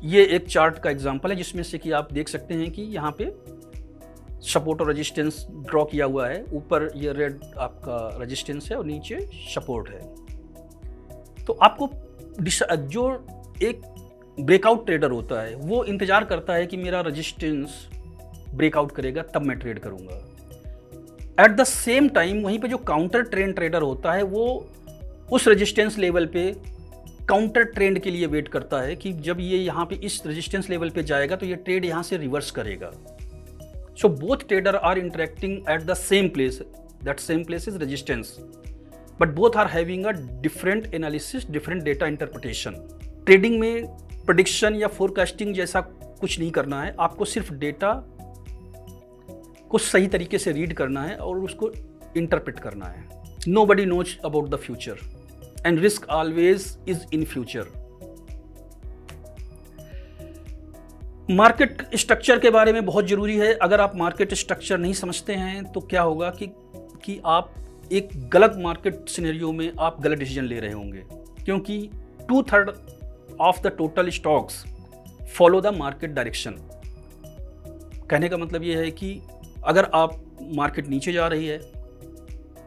ये एक चार्ट का एग्ज़ाम्पल है जिसमें से कि आप देख सकते हैं कि यहाँ पे सपोर्ट और रेजिस्टेंस ड्रॉ किया हुआ है। ऊपर ये रेड आपका रेजिस्टेंस है और नीचे सपोर्ट है। तो आपको जो एक ब्रेकआउट ट्रेडर होता है, वो इंतज़ार करता है कि मेरा रजिस्टेंस ब्रेकआउट करेगा, तब मैं ट्रेड करूँगा। एट द सेम टाइम वहीं पे जो काउंटर ट्रेंड ट्रेडर होता है, वो उस रजिस्टेंस लेवल पे काउंटर ट्रेंड के लिए वेट करता है कि जब ये यहाँ पे इस रजिस्टेंस लेवल पे जाएगा तो ये ट्रेड यहाँ से रिवर्स करेगा। So both trader are interacting at the same place that same place is resistance but both are having a different analysis different data interpretation trading में प्रडिक्शन या फोरकास्टिंग जैसा कुछ नहीं करना है। आपको सिर्फ़ डेटा को सही तरीके से रीड करना है और उसको इंटरप्रेट करना है। Nobody knows about the future and risk always is in future market structure के बारे में बहुत ज़रूरी है। अगर आप मार्केट स्ट्रक्चर नहीं समझते हैं तो क्या होगा कि कि आप एक गलत मार्केट सिनेरियो में आप गलत डिसीज़न ले रहे होंगे, क्योंकि two third of the total stocks follow the market direction कहने का मतलब ये है कि अगर आप मार्केट नीचे जा रही है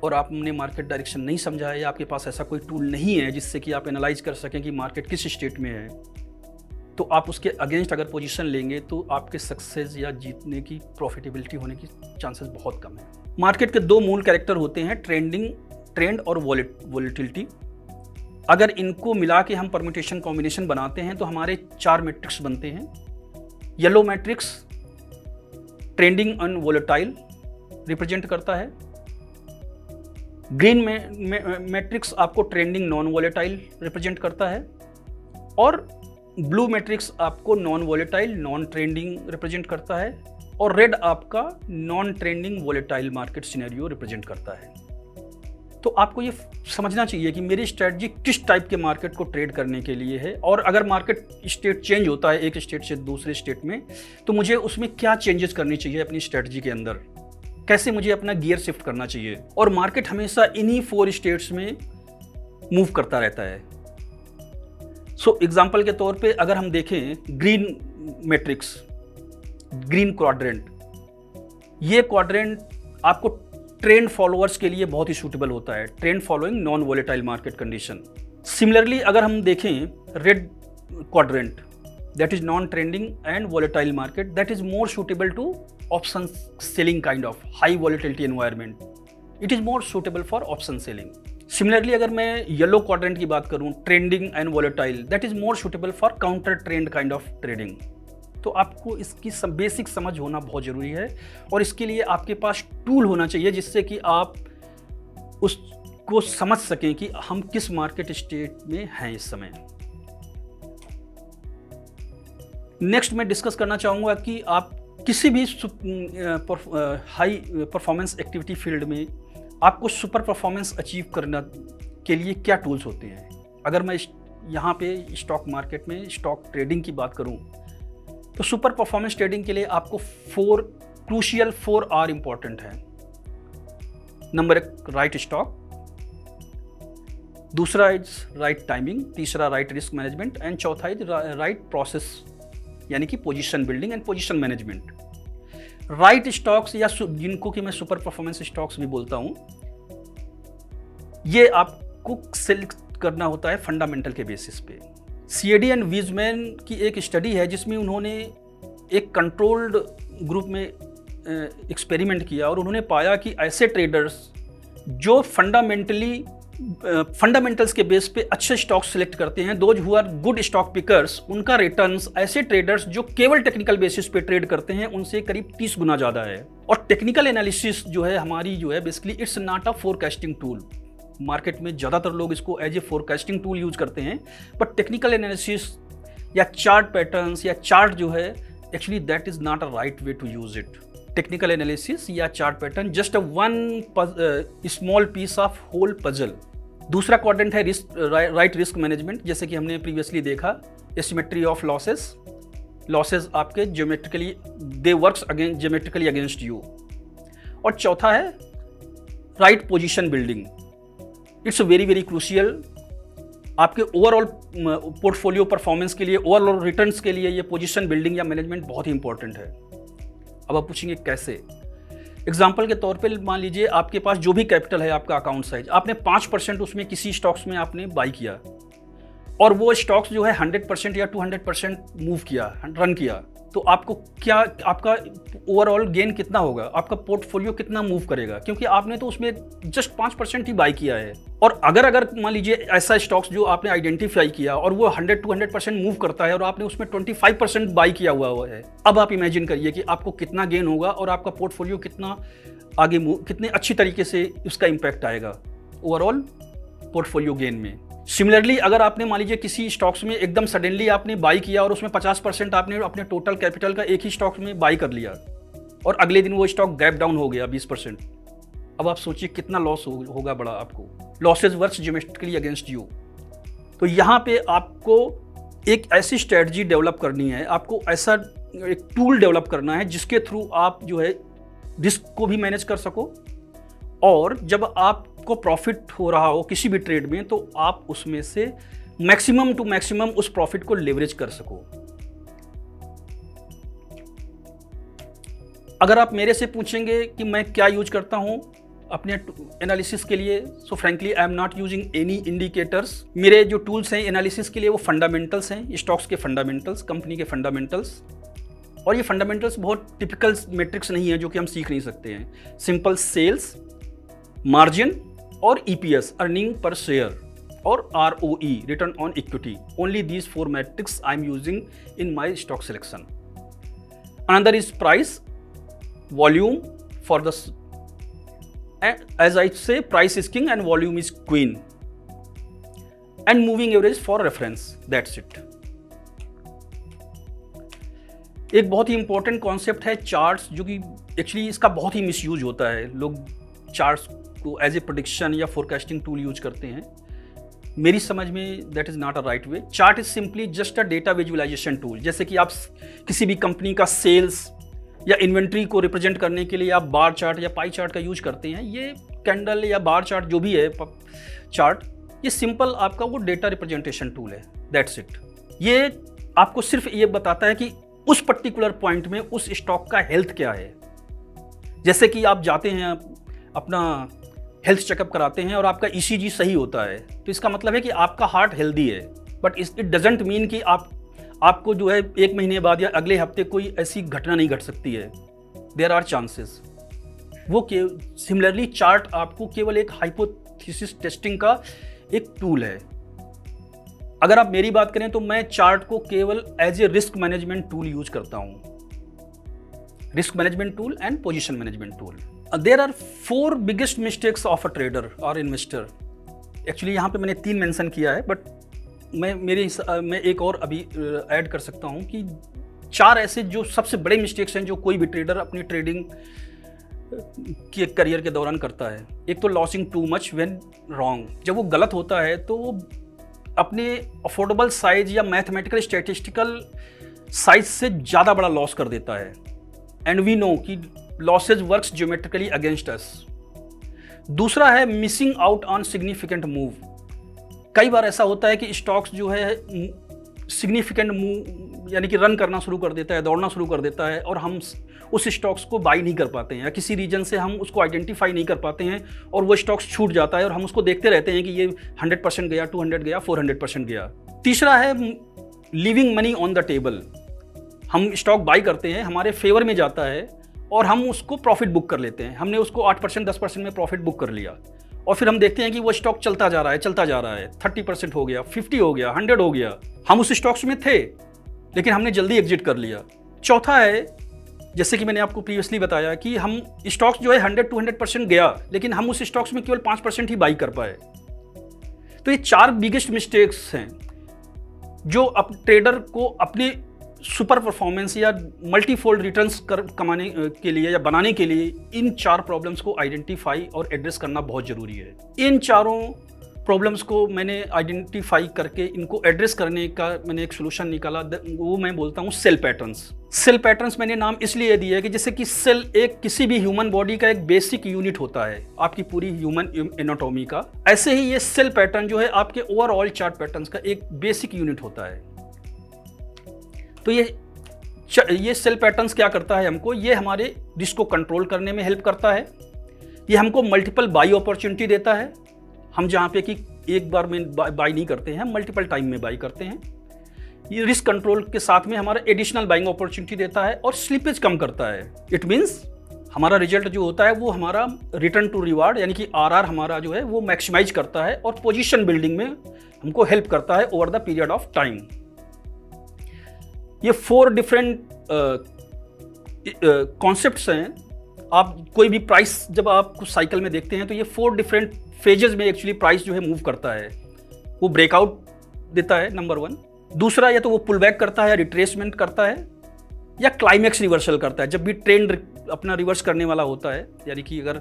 और आपने मार्केट डायरेक्शन नहीं समझा है या आपके पास ऐसा कोई टूल नहीं है जिससे कि आप एनालाइज कर सकें कि मार्केट किस स्टेट में है तो आप उसके अगेंस्ट अगर पोजीशन लेंगे तो आपके सक्सेस या जीतने की प्रॉफिटेबिलिटी होने की चांसेस बहुत कम है। मार्केट के दो मूल कैरेक्टर होते हैं, ट्रेंडिंग, ट्रेंड और वॉलिटिलिटी। अगर इनको मिला के हम परम्यूटेशन कॉम्बिनेशन बनाते हैं तो हमारे चार मैट्रिक्स बनते हैं। Yellow matrix, trending and volatile, represent करता है। ग्रीन मैट्रिक्स आपको ट्रेंडिंग नॉन वॉलेटाइल रिप्रेजेंट करता है। और ब्लू मैट्रिक्स आपको non volatile non trending represent करता है। और रेड आपका non trending volatile market scenario represent करता है। तो आपको ये समझना चाहिए कि मेरी स्ट्रेटजी किस टाइप के मार्केट को ट्रेड करने के लिए है और अगर मार्केट स्टेट चेंज होता है एक स्टेट से दूसरे स्टेट में तो मुझे उसमें क्या चेंजेस करनी चाहिए अपनी स्ट्रेटजी के अंदर? कैसे मुझे अपना गियर शिफ्ट करना चाहिए? और मार्केट हमेशा इन्हीं फोर स्टेट्स में मूव करता रहता है। सो so, एग्ज़ाम्पल के तौर पे अगर हम देखें ग्रीन मैट्रिक्स ग्रीन क्वाड्रेंट ये क्वाड्रेंट आपको ट्रेंड फॉलोअर्स के लिए बहुत ही सूटेबल होता है. Trend following non volatile market condition similarly अगर हम देखें red quadrant that is non trending and volatile market that is more suitable to option selling kind of high volatility environment it is more suitable for option selling similarly अगर मैं yellow quadrant की बात करूँ trending and volatile that is more suitable for counter trend kind of trading तो आपको इसकी basic समझ होना बहुत ज़रूरी है और इसके लिए आपके पास टूल होना चाहिए जिससे कि आप उसको समझ सकें कि हम किस मार्केट स्टेट में हैं इस समय। नेक्स्ट मैं डिस्कस करना चाहूँगा कि आप किसी भी हाई परफॉर्मेंस एक्टिविटी फ़ील्ड में आपको सुपर परफॉर्मेंस अचीव करना के लिए क्या टूल्स होते हैं? अगर मैं यहाँ पे स्टॉक मार्केट में स्टॉक ट्रेडिंग की बात करूँ तो सुपर परफॉर्मेंस ट्रेडिंग के लिए आपको four, crucial four are important है। नंबर एक, राइट स्टॉक। दूसरा इज़ राइट टाइमिंग, तीसरा राइट रिस्क मैनेजमेंट, एंड चौथा इज़ राइट प्रोसेस, यानी कि position building and position management. Right stocks या जिनको कि मैं सुपर परफॉर्मेंस स्टॉक्स भी बोलता हूँ, ये आपको सेलेक्ट करना होता है फंडामेंटल के बेसिस पे। C A D and Weisman की एक स्टडी है जिसमें उन्होंने एक कंट्रोल्ड ग्रुप में एक्सपेरिमेंट किया और उन्होंने पाया कि ऐसे ट्रेडर्स जो फंडामेंटली फंडामेंटल्स के बेस पे अच्छे स्टॉक सेलेक्ट करते हैं those who are good stock pickers उनका रिटर्न्स ऐसे ट्रेडर्स जो केवल टेक्निकल बेसिस पे ट्रेड करते हैं, उनसे करीब 30 गुना ज़्यादा है। और टेक्निकल एनालिसिस जो है, हमारी जो है basically it's not a forecasting tool market में ज़्यादातर लोग इसको as a forecasting tool use करते हैं बट टेक्निकल एनालिसिस या चार्ट पैटर्न्स या चार्ट जो है actually that is not a right way to use it technical analysis या chart pattern just a one small piece of whole puzzle दूसरा quadrant है risk right risk management जैसे कि हमने प्रीवियसली देखा एस्टिमेट्री ऑफ़ लॉसेस लॉसेस आपके geometrically they works against geometrically against you और चौथा है right position building it's very very crucial. आपके ओवरऑल पोर्टफोलियो परफॉर्मेंस के लिए ओवरऑल रिटर्न्स के लिए ये पोजीशन बिल्डिंग या मैनेजमेंट बहुत ही इंपॉर्टेंट है। अब आप पूछेंगे कैसे? एग्ज़ाम्पल के तौर पे मान लीजिए आपके पास जो भी कैपिटल है आपका अकाउंट साइज़ आपने पाँच परसेंट उसमें किसी स्टॉक्स में आपने बाई किया और वो स्टॉक्स जो है हंड्रेड परसेंट या टू हंड्रेड परसेंट मूव किया रन किया। तो आपको क्या, आपका ओवरऑल गेन कितना होगा? आपका पोर्टफोलियो कितना मूव करेगा? क्योंकि आपने तो उसमें जस्ट पाँच परसेंट ही बाई किया है। और अगर अगर मान लीजिए ऐसा स्टॉक्स जो आपने आइडेंटिफाई किया और वो hundred to hundred percent move करता है और आपने उसमें ट्वेंटी फाइव परसेंट बाई किया हुआ हुआ है, अब आप इमेजिन करिए कि आपको कितना गेन होगा और आपका पोर्टफोलियो कितना आगे मूव कितने अच्छी तरीके से उसका इम्पैक्ट आएगा। ओवरऑल पोर्टफोलियो गेन में। सिमिलरली अगर आपने मान लीजिए किसी स्टॉक्स में एकदम सडनली आपने बाई किया और उसमें 50 परसेंट आपने अपने टोटल कैपिटल का एक ही स्टॉक में बाई कर लिया और अगले दिन वो स्टॉक गैप डाउन हो गया 20 परसेंट अब आप सोचिए कितना लॉस हो, होगा बड़ा आपको। Losses works geometrically against you तो यहाँ पे आपको एक ऐसी स्ट्रेटजी डेवलप करनी है आपको ऐसा एक टूल डेवलप करना है जिसके थ्रू आप जो है रिस्क को भी मैनेज कर सको और जब आपको प्रॉफिट हो रहा हो किसी भी ट्रेड में तो आप उसमें से मैक्सिमम टू मैक्सिमम उस प्रॉफिट को लेवरेज कर सको। अगर आप मेरे से पूछेंगे कि मैं क्या यूज़ करता हूँ अपने एनालिसिस के लिए so frankly I am not using any indicators मेरे जो टूल्स हैं एनालिसिस के लिए वो फंडामेंटल्स हैं स्टॉक्स के फंडामेंटल्स कंपनी के फंडामेंटल्स और ये फंडामेंटल्स बहुत टिपिकल मेट्रिक्स नहीं है जो कि हम सीख नहीं सकते हैं। सिंपल सेल्स मार्जिन और ईपीएस अर्निंग पर शेयर और R O E return on equity only these four metrics I am using in my stock selection another is price volume for the as I say price is king and volume is queen and moving average for reference that's it एक बहुत ही important concept है charts जो कि actually इसका बहुत ही misuse होता है। लोग चार्ट्स को एज ए प्रोडिक्शन या फोरकास्टिंग टूल यूज़ करते हैं। मेरी समझ में that is not a right way chart is simply just a data visualization tool जैसे कि आप किसी भी कंपनी का सेल्स या इन्वेंट्री को रिप्रेजेंट करने के लिए आप बार चार्ट या पाई चार्ट का यूज़ करते हैं। ये कैंडल या बार चार्ट जो भी है चार्ट ये सिंपल आपका वो डेटा रिप्रेजेंटेशन टूल है। दैट्स इट ये आपको सिर्फ़ ये बताता है कि उस पर्टिकुलर पॉइंट में उस स्टॉक का हेल्थ क्या है। जैसे कि आप जाते हैं अपना हेल्थ चेकअप कराते हैं और आपका ई e सही होता है। तो इसका मतलब है कि आपका हार्ट हेल्दी है। बट इट डजेंट मीन कि आप, आपको जो है एक महीने बाद या अगले हफ़्ते कोई ऐसी घटना नहीं घट सकती है। देर आर चांसेस वो के सिमिलरली चार्ट आपको केवल एक हाइपोथेसिस टेस्टिंग का एक टूल है। अगर आप मेरी बात करें तो मैं चार्ट को केवल as a risk management tool use करता हूँ। Risk management tool and position management tool there are four biggest mistakes of a trader और इन्वेस्टर एक्चुअली यहाँ पे मैंने तीन मेंशन किया है बट मैं, मेरे मैं एक और अभी ऐड कर सकता हूँ कि चार ऐसे जो सबसे बड़े मिस्टेक्स हैं जो कोई भी ट्रेडर अपनी ट्रेडिंग के करियर के दौरान करता है। एक तो losing too much when wrong जब वो गलत होता है तो वो अपने अफोर्डेबल साइज़ या मैथमेटिकल स्टेटिस्टिकल साइज़ से ज़्यादा बड़ा लॉस कर देता है। एंड वी नो कि losses works geometrically against us दूसरा है missing out on significant move कई बार ऐसा होता है कि स्टॉक्स जो है सिग्निफिकेंट मूव यानी कि रन करना शुरू कर देता है, दौड़ना शुरू कर देता है, और हम उस स्टॉक्स को बाई नहीं कर पाते हैं या किसी रीजन से हम उसको आइडेंटिफाई नहीं कर पाते हैं, और वो स्टॉक्स छूट जाता है, और हम उसको देखते रहते हैं कि ये 100 परसेंट गया 200 गया 400 परसेंट गया। तीसरा है leaving money on the table हम स्टॉक बाई करते हैं, हमारे फेवर में जाता है और हम उसको प्रॉफिट बुक कर लेते हैं। हमने उसको आठ परसेंट, दस परसेंट में प्रॉफिट बुक कर लिया। और फिर हम देखते हैं कि वो स्टॉक चलता जा रहा है, चलता जा रहा है। थर्टी परसेंट हो गया, फिफ्टी हो गया, हंड्रेड हो गया। हम उस स्टॉक्स में थे, लेकिन हमने जल्दी एग्जिट कर लिया। चौथा है, जैसे कि मैंने आपको प्रीवियसली बताया कि हम स्टॉक्स जो है हंड्रेड, टू हंड्रेड परसेंट गया, लेकिन हम उस स्टॉक्स में केवल पाँच परसेंट ही बाई कर पाए। तो ये चार बिगेस्ट मिस्टेक्स हैं, जो अब ट्रेडर को अपने सुपर परफॉर्मेंस या मल्टीफोल्ड रिटर्न्स कर, कमाने के लिए या बनाने के लिए इन चार प्रॉब्लम्स को आइडेंटिफाई और एड्रेस करना बहुत ज़रूरी है। इन चारों प्रॉब्लम्स को मैंने आइडेंटिफाई करके इनको एड्रेस करने का मैंने एक सोल्यूशन निकाला। वो मैं बोलता हूँ सेल पैटर्न्स सेल पैटर्न्स मैंने नाम इसलिए दिया है कि जैसे कि सेल एक किसी भी ह्यूमन बॉडी का एक बेसिक यूनिट होता है, आपकी पूरी ह्यूमन एनाटॉमी का। ऐसे ही ये सेल पैटर्न जो है आपके ओवरऑल चार्ट पैटर्न्स का एक बेसिक यूनिट होता है। तो ये ये सेल पैटर्न्स क्या करता है हमको? ये हमारे रिस्क को कंट्रोल करने में हेल्प करता है। ये हमको मल्टीपल बाई अपॉर्चुनिटी देता है। हम जहाँ पे कि एक बार में बाई नहीं करते हैं मल्टीपल टाइम में बाई करते हैं। ये रिस्क कंट्रोल के साथ में हमारा एडिशनल बाइंग अपॉर्चुनिटी देता है और स्लिपेज कम करता है। इट मीन्स हमारा रिज़ल्ट जो होता है वो हमारा रिटर्न टू रिवार्ड यानी कि आर हमारा जो है वो मैक्सिमाइज करता है और पोजिशन बिल्डिंग में हमको हेल्प करता है over the period of time ये फोर डिफरेंट कॉन्सेप्ट हैं। आप कोई भी प्राइस जब आप कुछ साइकिल में देखते हैं तो ये फोर डिफरेंट फेजेस में एक्चुअली प्राइस जो है मूव करता है। वो ब्रेकआउट देता है नंबर वन दूसरा, या तो वो पुल बैक करता है या रिट्रेसमेंट करता है, या क्लाइमैक्स रिवर्सल करता है। जब भी ट्रेंड अपना रिवर्स करने वाला होता है, यानी कि अगर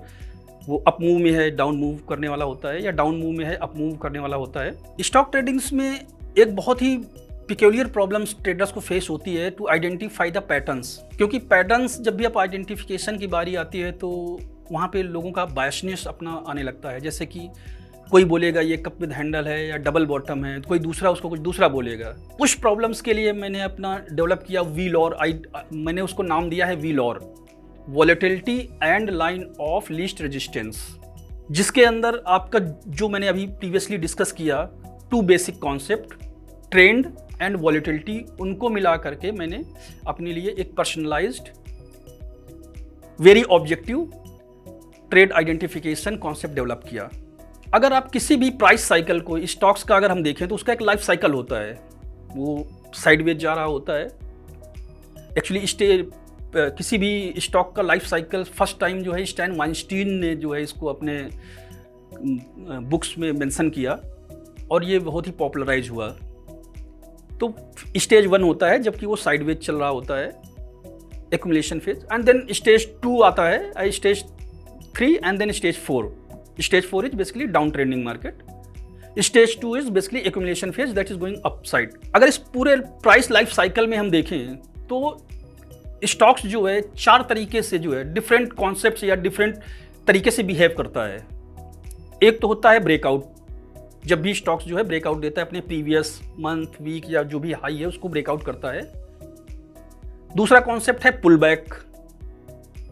वो अप मूव में है डाउन मूव करने वाला होता है, या डाउन मूव में है अप मूव करने वाला होता है। स्टॉक ट्रेडिंग्स में एक बहुत ही पिक्योलियर प्रॉब्लम्स ट्रेडर्स को फेस होती है टू आइडेंटिफाई द पैटर्न्स क्योंकि पैटर्न्स जब भी आप आइडेंटिफिकेशन की बारी आती है तो वहाँ पे लोगों का बायसनेस अपना आने लगता है। जैसे कि कोई बोलेगा, ये कप विद हैंडल है या डबल बॉटम है, कोई दूसरा उसको कुछ दूसरा बोलेगा। कुछ प्रॉब्लम्स के लिए मैंने अपना डेवलप किया वी लॉर आई मैंने उसको नाम दिया है we lower volatility and line of least resistance जिसके अंदर आपका जो मैंने अभी प्रीवियसली डिस्कस किया two basic concept trend and volatility उनको मिला करके मैंने अपने लिए एक personalized very objective trade identification concept develop किया। अगर आप किसी भी प्राइस साइकिल को स्टॉक्स का अगर हम देखें तो उसका एक लाइफ साइकिल होता है। वो साइडवेज जा रहा होता है। एक्चुअली स्टे किसी भी स्टॉक का लाइफ साइकिल फ़र्स्ट टाइम जो है स्टैन वाइनस्टीन ने जो है इसको अपने बुक्स में मेंशन किया और ये बहुत ही पॉपुलराइज हुआ। तो स्टेज वन होता है, जबकि वो साइडवेज चल रहा होता है accumulation phase and then stage two आता है stage three and then stage four stage four is basically down trending market stage two is basically accumulation phase that is going upside अगर इस पूरे प्राइस लाइफ साइकिल में हम देखें तो stocks जो है, चार तरीके से जो है डिफरेंट कॉन्सेप्ट या डिफरेंट तरीके से बिहेव करता है। एक तो होता है ब्रेकआउट जब भी स्टॉक्स जो है ब्रेकआउट देता है, अपने प्रीवियस मंथ वीक या जो भी हाई है, उसको ब्रेकआउट करता है। दूसरा कॉन्सेप्ट है पुल बैक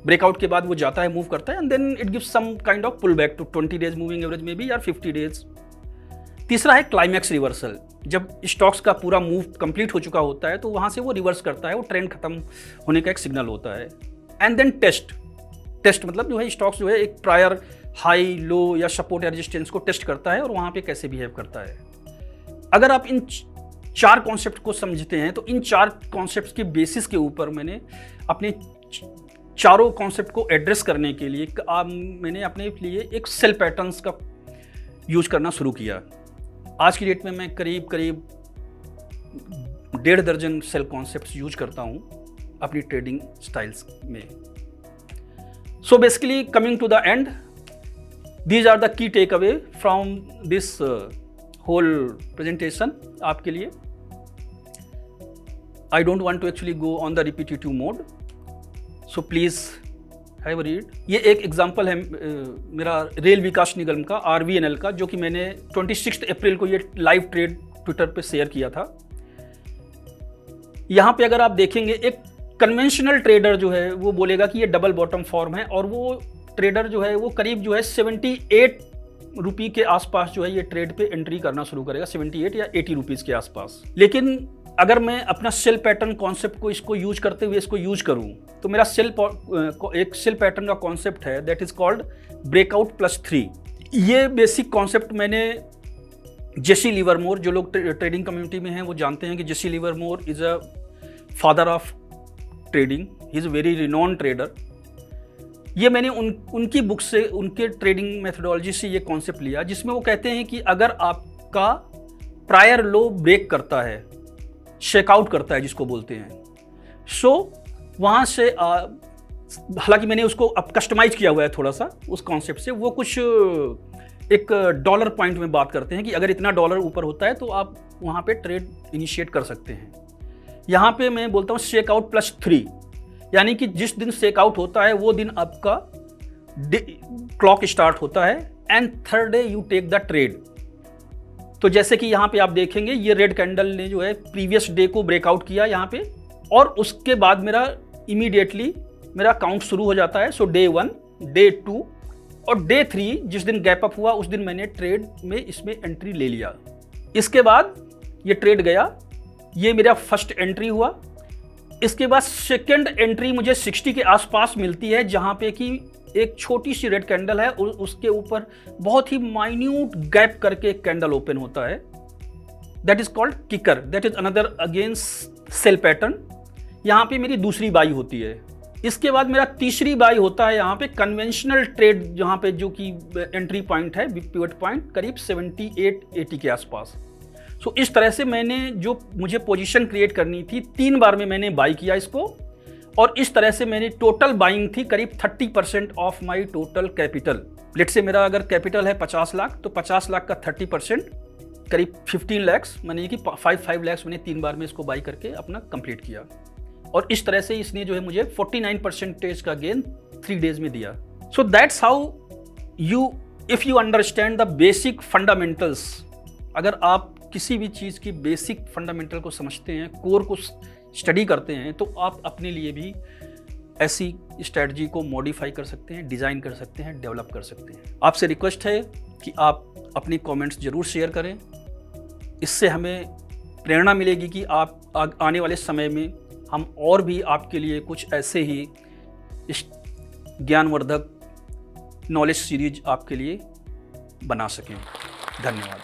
ब्रेकआउट के बाद वो जाता है मूव करता है and then it gives some kind of pull back to twenty days moving average में भी या फिफ्टी डेज़ तीसरा है क्लाइमैक्स रिवर्सल जब स्टॉक्स का पूरा मूव कंप्लीट हो चुका होता है तो वहाँ से वो रिवर्स करता है, वो ट्रेंड खत्म होने का एक सिग्नल होता है। एंड देन टेस्ट टेस्ट मतलब जो है स्टॉक्स जो है, एक प्रायर हाई लो या सपोर्ट या रेजिस्टेंस को टेस्ट करता है और वहाँ पे कैसे बिहेव करता है। अगर आप इन चार कॉन्सेप्ट को समझते हैं तो इन चार कॉन्सेप्ट के बेसिस के ऊपर मैंने अपने चारों कॉन्सेप्ट को एड्रेस करने के लिए आ, मैंने अपने लिए एक सेल पैटर्न्स का यूज़ करना शुरू किया। आज की डेट में मैं करीब करीब डेढ़ दर्जन सेल कॉन्सेप्ट यूज़ करता हूँ अपनी ट्रेडिंग स्टाइल्स में। So basically coming to the end these are the key take away from this whole presentation आपके लिए। I don't want to actually go on the repetitive mode so please have read ये एक example है uh, मेरा rail विकास निगम का are V N L का जो कि मैंने ट्वेंटी सिक्स अप्रैल को ये लाइव ट्रेड ट्विटर पे शेयर किया था। यहाँ पे अगर आप देखेंगे एक कन्वेंशनल ट्रेडर जो है वो बोलेगा कि ये डबल बॉटम फॉर्म है और वो ट्रेडर जो है, वो करीब जो है 78 रुपी के आसपास जो है ये ट्रेड पे एंट्री करना शुरू करेगा 78 या 80 रुपीस के आसपास। लेकिन अगर मैं अपना सेल पैटर्न कॉन्सेप्ट को इसको यूज़ करते हुए इसको यूज़ करूँ तो मेरा सेल एक सेल पैटर्न का कॉन्सेप्ट है that is called breakout plus three ये बेसिक कॉन्सेप्ट मैंने जेसी लिवरमोर जो लोग ट्रेडिंग कम्युनिटी में हैं, वो जानते हैं कि Jesse Livermore is a father of trading he is very renowned trader ये मैंने उन उनकी बुक से उनके ट्रेडिंग मेथडोलॉजी से ये कॉन्सेप्ट लिया जिसमें वो कहते हैं कि अगर आपका प्रायर लो ब्रेक करता है शेकआउट करता है जिसको बोलते हैं सो so, वहाँ से हालाँकि मैंने उसको अब कस्टमाइज किया हुआ है थोड़ा सा उस कॉन्सेप्ट से वो कुछ एक डॉलर पॉइंट में बात करते हैं कि अगर इतना डॉलर ऊपर होता है तो आप वहाँ पे ट्रेड इनिशिएट कर सकते हैं। यहाँ पे मैं बोलता हूँ शेक आउट प्लस थ्री यानी कि जिस दिन सेक आउट होता है, वो दिन आपका क्लॉक स्टार्ट होता है, and third day you take the trade. तो जैसे कि यहाँ पे आप देखेंगे, ये रेड कैंडल ने जो है प्रीवियस डे को ब्रेकआउट किया यहाँ पे, और उसके बाद मेरा इमीडिएटली मेरा काउंट शुरू हो जाता है। So day one day two और डे थ्री जिस दिन गैप अप हुआ, उस दिन मैंने ट्रेड में इसमें एंट्री ले लिया। इसके बाद ये ट्रेड गया। ये मेरा फ़र्स्ट एंट्री हुआ। इसके बाद सेकेंड एंट्री मुझे 60 के आसपास मिलती है, जहाँ पे कि एक छोटी सी रेड कैंडल है और उसके ऊपर बहुत ही माइन्यूट गैप करके कैंडल ओपन होता है। That is called kicker that is another against sell pattern यहाँ पे मेरी दूसरी बाई होती है। इसके बाद मेरा तीसरी बाई होता है यहाँ पे कन्वेंशनल ट्रेड जहाँ पे जो कि एंट्री पॉइंट है पॉइंट करीब 78 80 के आसपास। सो इस तरह से मैंने जो मुझे पोजीशन क्रिएट करनी थी, तीन बार में मैंने बाई किया इसको। और इस तरह से मैंने टोटल बाइंग थी करीब 30 percent of my total capital let से मेरा अगर कैपिटल है 50 लाख तो 50 लाख का 30 परसेंट करीब 15 लैक्स मैंने कि फाइव फाइव लैक्स मैंने तीन बार में इसको बाई करके अपना कंप्लीट किया। और इस तरह से इसने जो है मुझे 49 परसेंटेज का गेन थ्री डेज़ में दिया। So that's how you if you understand the basic fundamentals अगर आप किसी भी चीज़ की बेसिक फंडामेंटल को समझते हैं कोर को स्टडी करते हैं तो आप अपने लिए भी ऐसी स्ट्रेटजी को मॉडिफाई कर सकते हैं डिज़ाइन कर सकते हैं डेवलप कर सकते हैं। आपसे रिक्वेस्ट है कि आप अपनी कमेंट्स ज़रूर शेयर करें। इससे हमें प्रेरणा मिलेगी कि आप आने वाले समय में हम और भी आपके लिए कुछ ऐसे ही ज्ञानवर्धक नॉलेज सीरीज़ आपके लिए बना सकें। धन्यवाद।